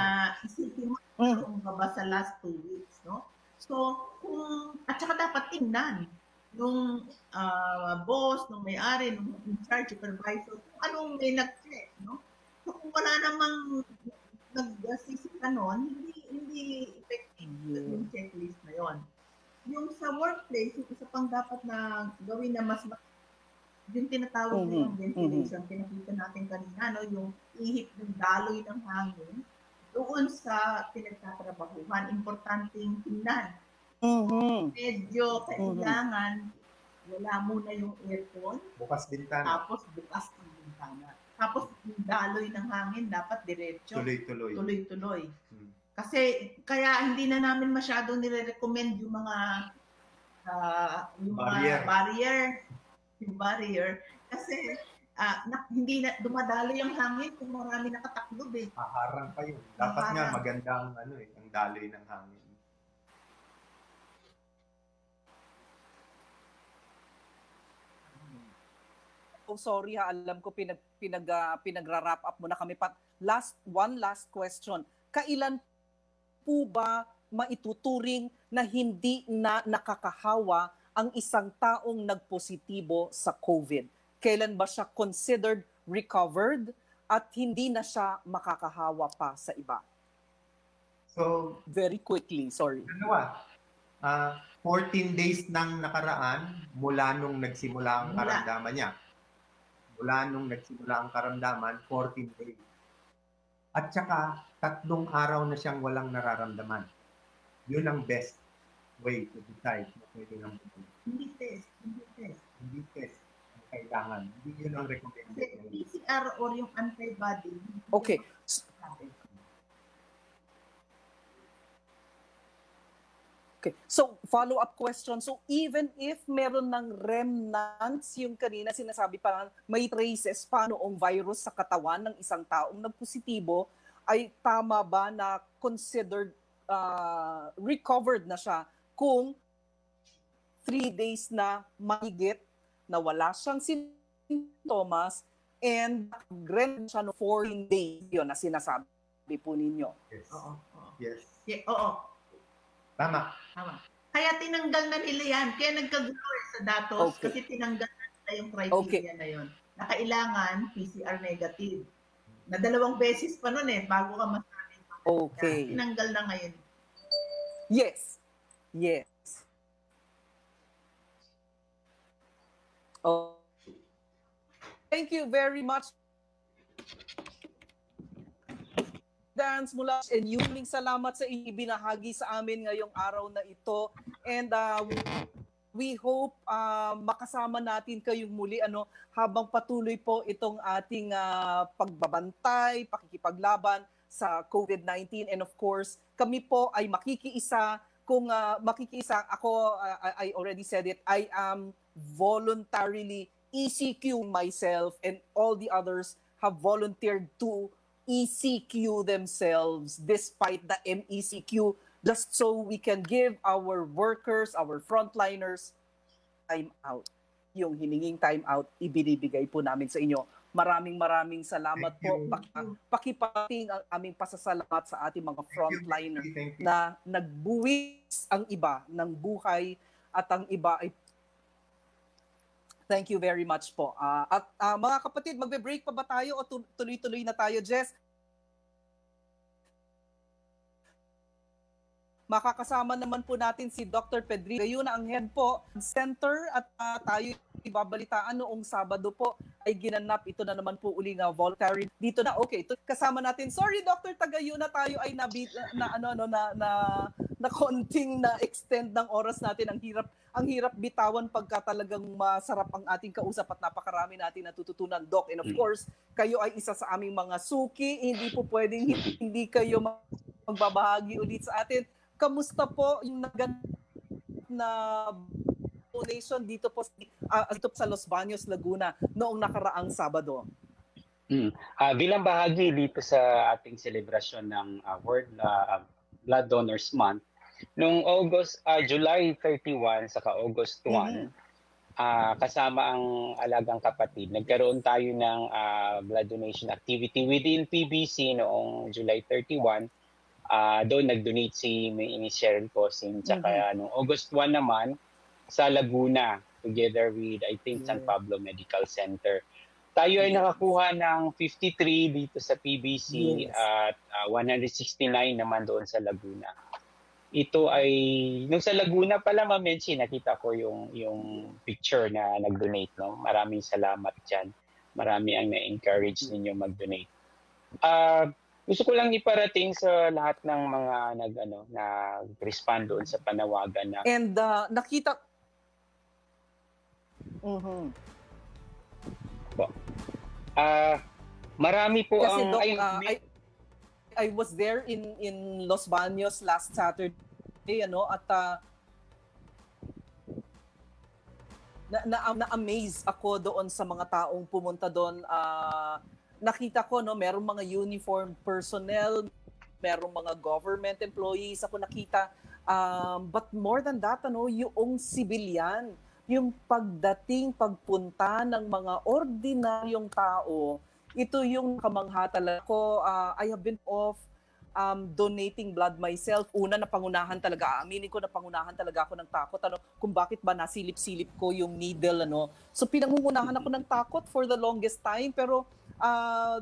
S6: isipin mo kung ka ba sa last two weeks, no? So, kung, at saka dapat tingnan nung ah, boss, nung may-ari, nung in charge, supervisor, anong may nag-check, no? So, kung wala namang nag-assist ka nun, hindi, hindi effective yung checklist na yon. Yung sa workplace, yung isa pang dapat na gawin na mas ma- yung tinatawag
S4: Mhm,
S6: mm ventilation, pinakita natin kanina, no, yung ihip ng daloy ng hangin, doon sa pinagtatrabahuhan, importanteng tingnan.
S4: Mhm.
S6: Medyo kailangan wala muna yung aircon,
S5: Bukas bintana.
S6: tapos bukas ang bintana. Tapos yung daloy ng hangin dapat diretso.
S5: Tuloy-tuloy.
S6: Tuloy-tuloy.
S5: Hmm.
S6: Kasi kaya hindi na namin masyadong nire-recommend yung mga ah, yung
S5: Barrier.
S6: mga barrier, yung barrier kasi ah, na, hindi na dumadaloy yung hangin kung marami nakataklob eh.
S5: Haharang pa yun. Dapat nga
S6: Haharang.
S5: maganda ang ano eh, ang daloy ng hangin.
S4: Oh, sorry ha, alam ko pinag pinag ah, pinagra-wrap up mo na kami pa. Last one last question. Kailan po ba maituturing na hindi na nakakahawa ang isang taong nagpositibo sa COVID? Kailan ba siya considered recovered at hindi na siya makakahawa pa sa iba?
S5: So,
S4: Very quickly, sorry.
S5: dalawa. Ah, 14 days nang nakaraan mula nung nagsimula ang karamdaman niya. Mula nung nagsimula ang karamdaman, 14 days. At saka, tatlong araw na siyang walang nararamdaman. Yun ang best way to decide na pwede nang pumunta.
S6: Hindi test, hindi test.
S5: Hindi test ang kailangan. Hindi yun ang recommended.
S6: PCR or yung antibody.
S4: Okay. Okay. So, follow-up question. So, even if meron ng remnants, yung kanina sinasabi parang may traces pa noong virus sa katawan ng isang taong nagpositibo, ay tama ba na considered uh, recovered na siya kung three days na mahigit na wala siyang sintomas and grand siya no 14 days yun na sinasabi po ninyo.
S5: Yes.
S6: Oo.
S5: Yes.
S6: Yeah, oo.
S5: Tama.
S6: Tama. Kaya tinanggal na nila yan. Kaya nagkagulo eh sa datos
S4: Okay.
S6: kasi tinanggal na nila yung criteria
S4: Okay.
S6: na yon. Na kailangan PCR negative. Na dalawang beses pa nun eh, bago ka masabi.
S4: Okay.
S6: Tinanggal na ngayon.
S4: Yes. Yes. Oh. Thank you very much. Dance mula and yuling salamat sa ibinahagi sa amin ngayong araw na ito. And uh, we hope uh, makasama natin kayong muli ano habang patuloy po itong ating uh, pagbabantay, pakikipaglaban sa COVID-19 and of course kami po ay makikiisa kung uh, makikiisa. Ako uh, I already said it I am voluntarily ECQ myself and all the others have volunteered to ECQ themselves despite the MECQ just so we can give our workers, our frontliners time out. Yung hininging time out, ibinibigay po namin sa inyo. Maraming maraming salamat po. Paki- Pakipating ang aming pasasalamat sa ating mga frontliner na nagbuwis ang iba ng buhay at ang iba ay Thank you very much po. Ah, at ah, mga kapatid, magbe-break pa ba tayo o tu- tuloy-tuloy na tayo, Jess? Makakasama naman po natin si Dr. Pedro. Yun ang head po center at ah, tayo ibabalitaan noong Sabado po ay ginanap. Ito na naman po uli nga voluntary. Dito na okay ito kasama natin. Sorry Dr. Tagayuna tayo ay nabi, na ano no na na na konting na extend ng oras natin. Ang hirap ang hirap bitawan pagka talagang masarap ang ating kausap at napakarami natin natututunan. Doc and of
S16: Mm.
S4: course kayo ay isa sa aming mga suki. Hindi po pwedeng hindi kayo magbabahagi ulit sa atin. Kamusta po yung naganap na donation dito po ah, dito sa Los Baños Laguna noong nakaraang Sabado
S16: Mm. Ah, bilang bahagi dito sa ating selebrasyon ng ah, World ah, Blood Donors Month, noong August, ah, July 31 saka August 1,
S4: Mhm.
S16: ah, kasama ang alagang kapatid, nagkaroon tayo ng ah, blood donation activity within PBC noong July 31. Ah, doon nag-donate si Miss Cheryl Cosim. Tsaka noong August 1 naman, sa Laguna, together with, I think, San Pablo Medical Center. Tayo ay nakakuha ng 53 dito sa PBC
S4: Yes.
S16: at ah, 169 naman doon sa Laguna. ito ay nung sa Laguna pala Ma'am Menchi, nakita ko yung yung picture na nag-donate no. Maraming salamat diyan. Marami ang na-encourage ninyo mag-donate. Ah, gusto ko lang iparating sa lahat ng mga nag ano nag-respond doon sa panawagan na
S4: And uh, nakita Mhm.
S16: po. Ah, marami po
S4: Kasi
S16: ang
S4: Doc,
S16: ay,
S4: uh,
S16: may-
S4: I, I was there in in Los Baños last Saturday ano at uh, na, na, na-amaze ako doon sa mga taong pumunta doon. Ah, nakita ko no, merong mga uniform personnel, merong mga government employees ako nakita. Um, but more than that, ano, yung civilian, yung pagdating, pagpunta ng mga ordinaryong tao, ito yung kamangha talaga ko. Ah, I have been off um, donating blood myself. Una, napangunahan talaga. Aminin ko, napangunahan talaga ako ng takot. Ano, kung bakit ba nasilip-silip ko yung needle. Ano. So, pinangungunahan ako ng takot for the longest time. Pero, uh,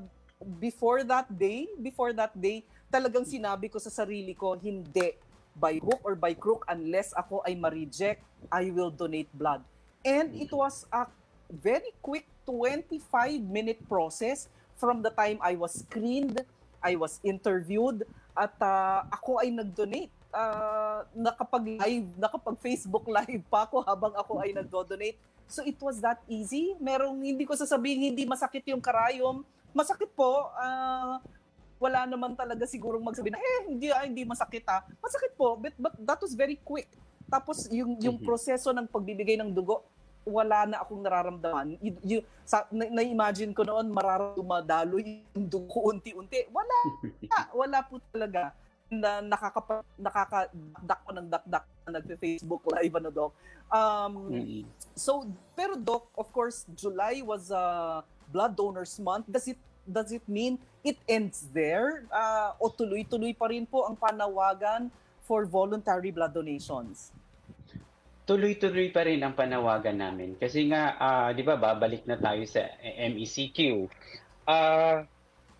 S4: before that day, before that day, talagang sinabi ko sa sarili ko, hindi by hook or by crook unless ako ay ma-reject, I will donate blood. And it was a very quick 25-minute process from the time I was screened, I was interviewed, at uh, ako ay nag-donate. Uh, nakapag-live, nakapag-Facebook <laughs> live pa ako habang ako ay nag-donate. So it was that easy. Merong, hindi ko sasabihin, hindi masakit yung karayom. Masakit po. Uh, wala naman talaga sigurong magsabi na, eh, hindi, ah, hindi masakit ha. Masakit po, but, but that was very quick. Tapos yung, yung
S16: Mhm.
S4: proseso ng pagbibigay ng dugo, wala na akong nararamdaman. Y- y- sa, na, na-imagine ko noon, mararamdalo yung dugo unti-unti. Wala. <laughs> wala po talaga na nakakapa, nakakadakdak ko ng dakdak na nagpe-Facebook live ano doc. Um,
S16: Mm.
S4: so pero doc, of course, July was uh, blood donors month. Does it does it mean it ends there uh, o tuloy-tuloy pa rin po ang panawagan for voluntary blood donations?
S16: tuloy-tuloy pa rin ang panawagan namin. Kasi nga, ah, di ba, babalik na tayo sa MECQ. Ah,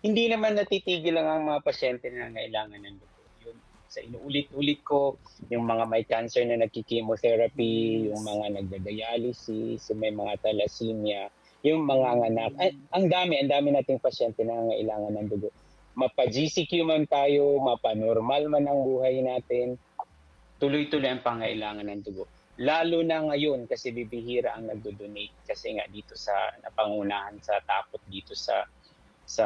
S16: hindi naman natitigil lang ang mga pasyente na nangailangan ng dugo. Yun, sa inuulit-ulit ko, yung mga may cancer na nagki-chemotherapy, yung mga nagda-dialysis, may mga thalassemia, yung mga anak. Ay, ang dami, ang dami nating pasyente na nangailangan ng dugo. Mapa-GCQ man tayo, mapa-normal man ang buhay natin, tuloy-tuloy ang pangailangan ng dugo. Lalo na ngayon kasi bibihira ang nagdo-donate kasi nga dito sa napangunahan sa takot dito sa sa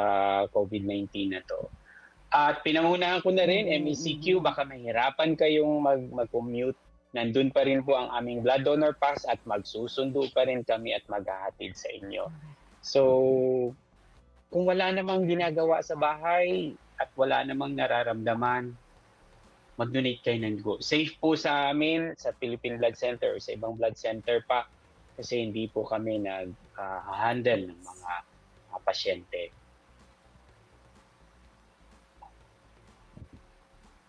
S16: COVID-19 na to. At pinangunahan ko na rin MECQ baka mahirapan kayong mag mag-commute. Nandun pa rin po ang aming blood donor pass at magsusundo pa rin kami at maghahatid sa inyo. So kung wala namang ginagawa sa bahay at wala namang nararamdaman, mag-donate kayo ng dugo. Safe po sa amin, sa Philippine Blood Center or sa ibang blood center pa kasi hindi po kami nag-handle ng mga uh, pasyente.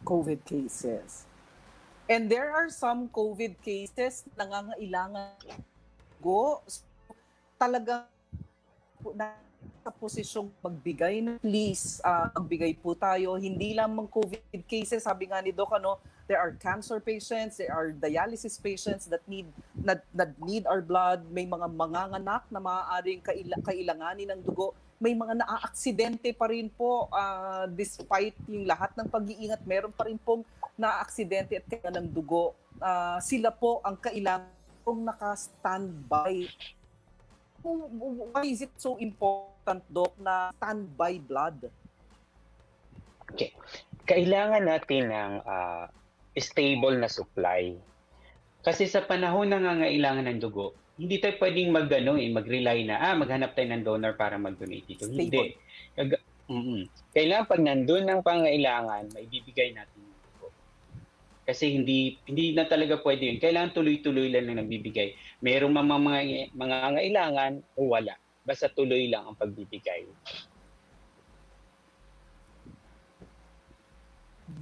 S4: COVID cases. And there are some COVID cases na nangangailangan go. So, talaga na sa posisyong magbigay na please uh, magbigay po tayo. Hindi lamang COVID cases sabi nga ni Doc ano there are cancer patients there are dialysis patients that need that, that need our blood. May mga manganganak na maaaring kaila, kailanganin ng dugo. May mga naaaksidente pa rin po uh, despite yung lahat ng pag-iingat meron pa rin pong naaaksidente at kailangan ng dugo uh, sila po ang kailangan pong naka-standby why is it so important, Doc, na standby blood?
S16: Okay. Kailangan natin ng uh, stable na supply. Kasi sa panahon na nangangailangan ng dugo, hindi tayo pwedeng mag, ano, eh, mag-rely na, ah, maghanap tayo ng donor para mag-donate dito.
S4: Stable.
S16: Hindi. Kag- mm Kailangan pag nandun ang pangailangan, maibibigay natin. Kasi hindi hindi na talaga pwede yun. Kailangan tuloy-tuloy lang na nagbibigay. Merong mga, mga, mga ngailangan o wala. Basta tuloy lang ang pagbibigay.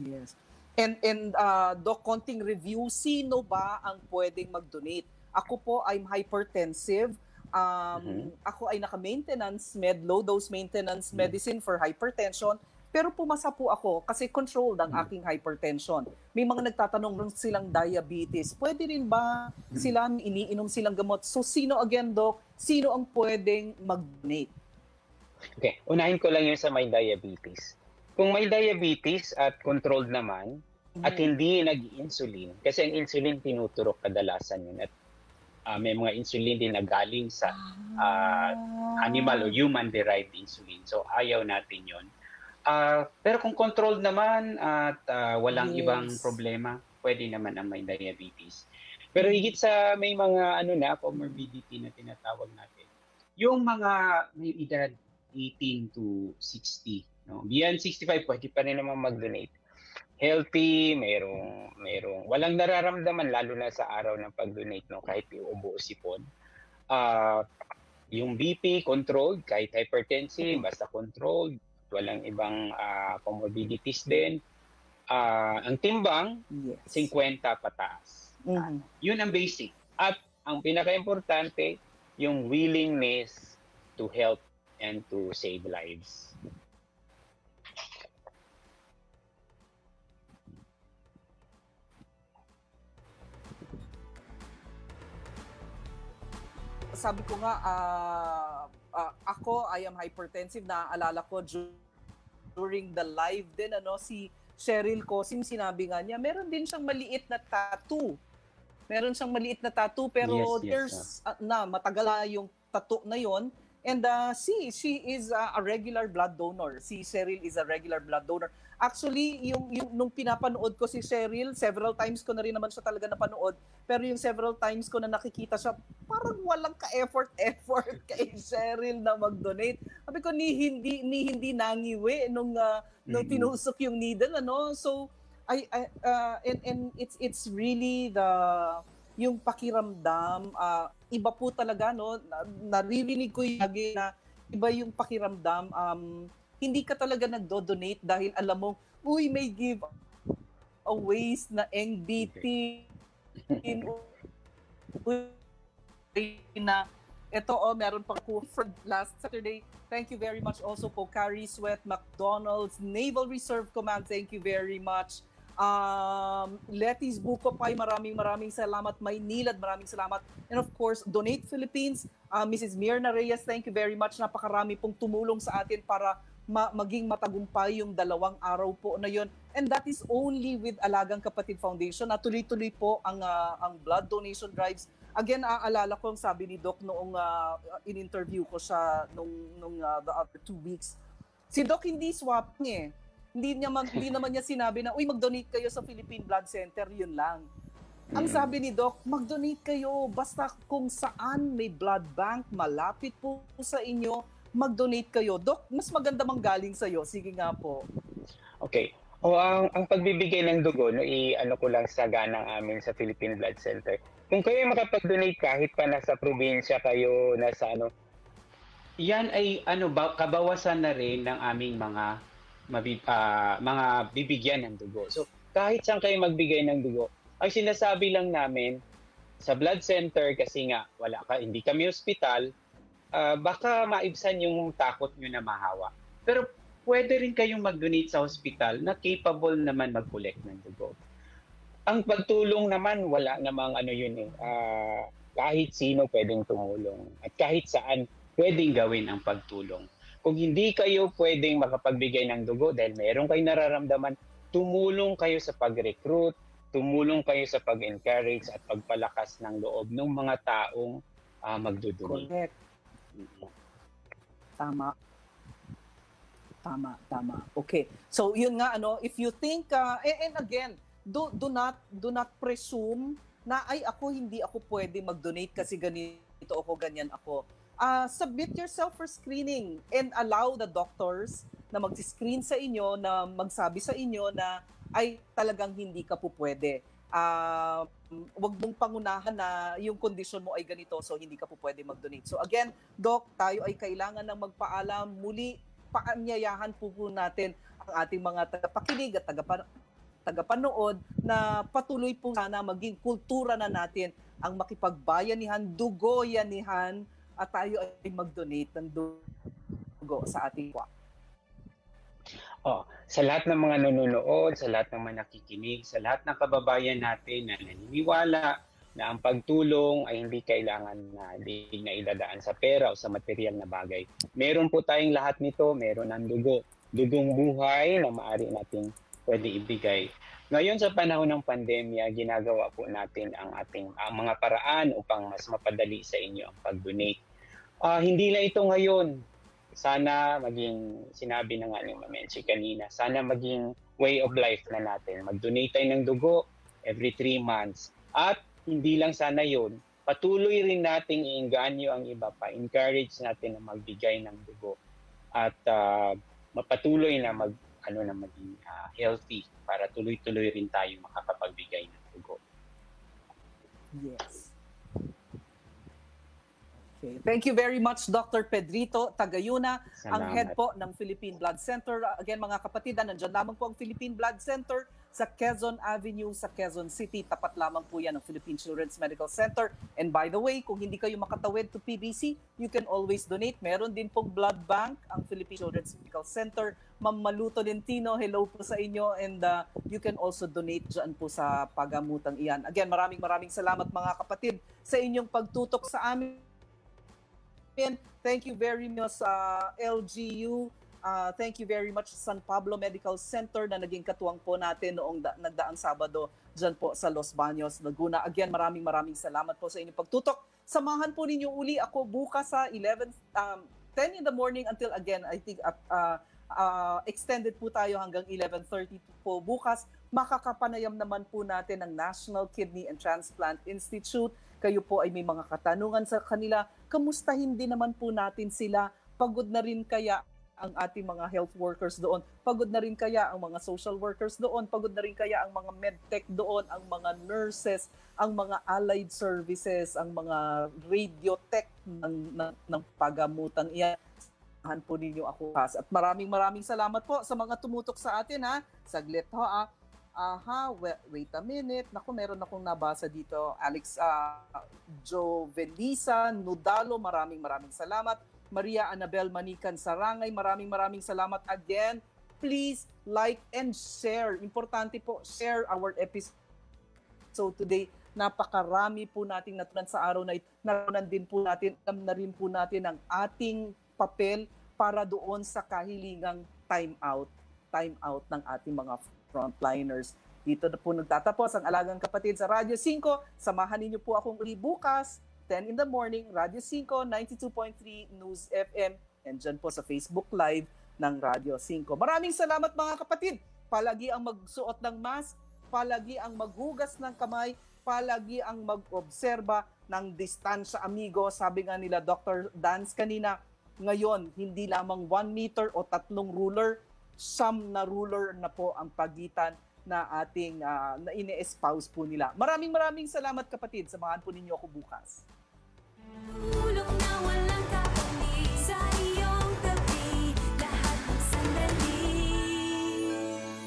S4: Yes. And and uh, Doc, konting review, sino ba ang pwedeng mag-donate? Ako po, I'm hypertensive. Um,
S16: Mhm.
S4: Ako ay naka-maintenance med, low dose maintenance medicine for hypertension. Pero pumasa po ako kasi controlled ang aking hypertension. May mga nagtatanong rin silang diabetes. Pwede rin ba sila iniinom silang gamot? So sino again, Doc? Sino ang pwedeng mag-donate?
S16: Okay, unahin ko lang yung sa may diabetes. Kung may diabetes at controlled naman, at hindi nag-insulin, kasi ang insulin tinuturok kadalasan yun at ah, may mga insulin din na galing sa ah, animal o human-derived insulin. So ayaw natin yun. Ah, pero kung controlled naman at ah, walang
S17: Yes.
S16: ibang problema, pwede naman ang may diabetes. Pero higit sa may mga ano na comorbidity na tinatawag natin. Yung mga may edad 18 to 60, no? Beyond 65 pwede pa rin naman mag-donate. Healthy, mayroong mayroong walang nararamdaman lalo na sa araw ng pag-donate no kahit iubo o sipon. Ah, yung BP controlled kahit hypertensive basta controlled, walang ibang ah, comorbidities din. Ah, ang timbang 50 pataas. Yun ang basic. At ang pinaka-importante, yung willingness to help and to save lives.
S4: sabi ko nga, ah, ah, ako, I am hypertensive. Naaalala ko du- during the live din, ano, si Cheryl Cosim, sinabi nga niya, meron din siyang maliit na tattoo. Meron siyang maliit na tattoo, pero
S16: Yes, yes,
S4: there's, ah, na, matagal na yung tattoo na yon And uh, see, she is uh, a regular blood donor. Si Cheryl is a regular blood donor. Actually, yung, yung nung pinapanood ko si Cheryl, several times ko na rin naman siya talaga napanood. Pero yung several times ko na nakikita siya, parang walang ka-effort <laughs> effort kay Cheryl na mag-donate. Sabi ko ni hindi ni hindi nangiwi nung uh, nung
S17: Mhm.
S4: tinusok yung needle ano. So I, I uh, and and it's it's really the yung pakiramdam uh, iba po talaga no Na- naririnig ko yung lagi na iba yung pakiramdam um hindi ka talaga nagdo-donate dahil alam mo uy may give aways na NBT <laughs> na ito oh meron pa ko from last Saturday thank you very much also po Carrie Sweat McDonald's Naval Reserve Command thank you very much Um, Letis Bukopay, maraming maraming salamat. Maynilad, maraming salamat. And of course, Donate Philippines, uh, Mrs. Mirna Reyes, thank you very much. Napakarami pong tumulong sa atin para ma- maging matagumpay yung dalawang araw po na yon. And that is only with Alagang Kapatid Foundation na tuloy-tuloy po ang, ah, ang blood donation drives. Again, aalala ko ang sabi ni Doc noong ah, in-interview ko siya nung, nung ah, the other two weeks. Si Doc hindi swapping eh hindi niya mag, hindi naman niya sinabi na uy mag-donate kayo sa Philippine Blood Center yun lang. Ang sabi ni Doc, mag-donate kayo basta kung saan may blood bank malapit po sa inyo, mag-donate kayo. Doc, mas maganda mang galing sa iyo. Sige nga po.
S16: Okay. O ang, ang pagbibigay ng dugo, no, i-ano ko lang sa ganang amin sa Philippine Blood Center. Kung kayo ay makapag-donate kahit pa nasa probinsya kayo, nasa ano, yan ay ano ba, kabawasan na rin ng aming mga mabi, ah, mga bibigyan ng dugo. So kahit saan kayo magbigay ng dugo, ang sinasabi lang namin sa blood center kasi nga wala ka, hindi kami ospital, ah, baka maibsan yung takot nyo na mahawa. Pero pwede rin kayong mag-donate sa hospital na capable naman mag-collect ng dugo. Ang pagtulong naman, wala namang ano yun eh. Ah, kahit sino pwedeng tumulong. At kahit saan pwedeng gawin ang pagtulong. Kung hindi kayo pwedeng makapagbigay ng dugo dahil meron kayong nararamdaman, tumulong kayo sa pag-recruit, tumulong kayo sa pag-encourage at pagpalakas ng loob ng mga taong ah, magdudonate.
S4: Correct. Tama. Tama, tama. Okay. So yun nga ano, if you think uh, and, and again, do do not do not presume na ay ako hindi ako pwede mag-donate kasi ganito ako, ganyan ako. Uh, submit yourself for screening and allow the doctors na mag-screen sa inyo, na magsabi sa inyo na ay talagang hindi ka po pwede. Uh, wag mong pangunahan na yung condition mo ay ganito so hindi ka po pwede mag-donate. So again, Doc, tayo ay kailangan ng magpaalam. Muli, paanyayahan po po natin ang ating mga tagapakinig at tagapan tagapanood na patuloy po sana maging kultura na natin ang makipagbayanihan, dugoyanihan at tayo ay mag-donate ng dugo sa ating kwa.
S16: Oh, sa lahat ng mga nanonood, sa lahat ng mga nakikinig, sa lahat ng kababayan natin na naniniwala na ang pagtulong ay hindi kailangan na hindi na idadaan sa pera o sa material na bagay. Meron po tayong lahat nito, meron ng dugo. Dugong buhay na maaari nating pwede ibigay. Ngayon sa panahon ng pandemya, ginagawa po natin ang ating ang mga paraan upang mas mapadali sa inyo ang pag-donate. Ah, hindi na ito ngayon. Sana maging, sinabi na nga ni Mamenchi kanina, sana maging way of life na natin. Mag-donate tayo ng dugo every three months. At hindi lang sana yon patuloy rin nating iinganyo ang iba pa. Encourage natin na magbigay ng dugo. At ah, mapatuloy na mag ano na maging ah, healthy para tuloy-tuloy rin tayo makakapagbigay ng dugo.
S4: Yes. Okay. Thank you very much, Dr. Pedrito Tagayuna, ang
S16: Salamat.
S4: head po ng Philippine Blood Center. Again, mga kapatid, nandyan lamang po ang Philippine Blood Center sa Quezon Avenue sa Quezon City. Tapat lamang po yan ng Philippine Children's Medical Center. And by the way, kung hindi kayo makatawid to PBC, you can always donate. Meron din pong blood bank ang Philippine Children's Medical Center. Ma'am Maluto Lentino, hello po sa inyo. And uh, you can also donate dyan po sa pagamutang iyan. Again, maraming maraming salamat mga kapatid sa inyong pagtutok sa amin. Thank you very much sa LGU. Uh, thank you very much San Pablo Medical Center na naging katuwang po natin noong da- nagdaang Sabado dyan po sa Los Baños, Laguna. Again, maraming maraming salamat po sa inyong pagtutok. Samahan po ninyo uli ako bukas sa 11, um, 10 in the morning until again, I think at uh, uh, extended po tayo hanggang 11.30 po bukas. Makakapanayam naman po natin ng National Kidney and Transplant Institute. Kayo po ay may mga katanungan sa kanila. Kamustahin din naman po natin sila. Pagod na rin kaya ang ating mga health workers doon. Pagod na rin kaya ang mga social workers doon. Pagod na rin kaya ang mga medtech doon, ang mga nurses, ang mga allied services, ang mga radiotech ng, ng, ng pagamutan. Iyan samahan po ninyo ako. At maraming maraming salamat po sa mga tumutok sa atin ha. Saglit ho ah. Aha, wait, a minute. Naku, meron akong nabasa dito. Alex uh, Jovelisa Nudalo, maraming maraming salamat. Maria Annabel Manikan Sarangay, maraming maraming salamat again. Please like and share. Importante po, share our episode So today, napakarami po nating natunan sa araw na ito. Natunan din po natin, alam na rin po natin ang ating papel para doon sa kahilingang time out, time out ng ating mga frontliners. Dito na po nagtatapos ang Alagang Kapatid sa Radyo 5. Samahan ninyo po akong uli bukas, 10 in the morning, Radyo 5, 92.3 News FM, and dyan po sa Facebook Live ng Radyo 5. Maraming salamat mga kapatid. Palagi ang magsuot ng mask, palagi ang maghugas ng kamay, palagi ang mag-obserba ng distansya amigo. Sabi nga nila Dr. Dance kanina, ngayon hindi lamang 1 meter o tatlong ruler, some na ruler na po ang pagitan na ating ah, na ine-espouse po nila. Maraming maraming salamat kapatid. Samahan po ninyo ako bukas.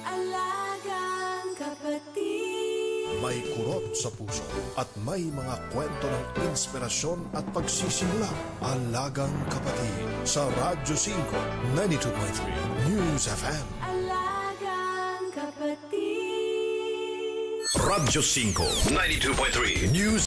S3: Alagang kapatid
S2: May kurot sa puso at may mga kwento ng inspirasyon at pagsisimula. Alagang kapatid sa Radyo 5, 92.3 News FM.
S3: Alagang kapatid
S1: Radyo 5, 92.3 News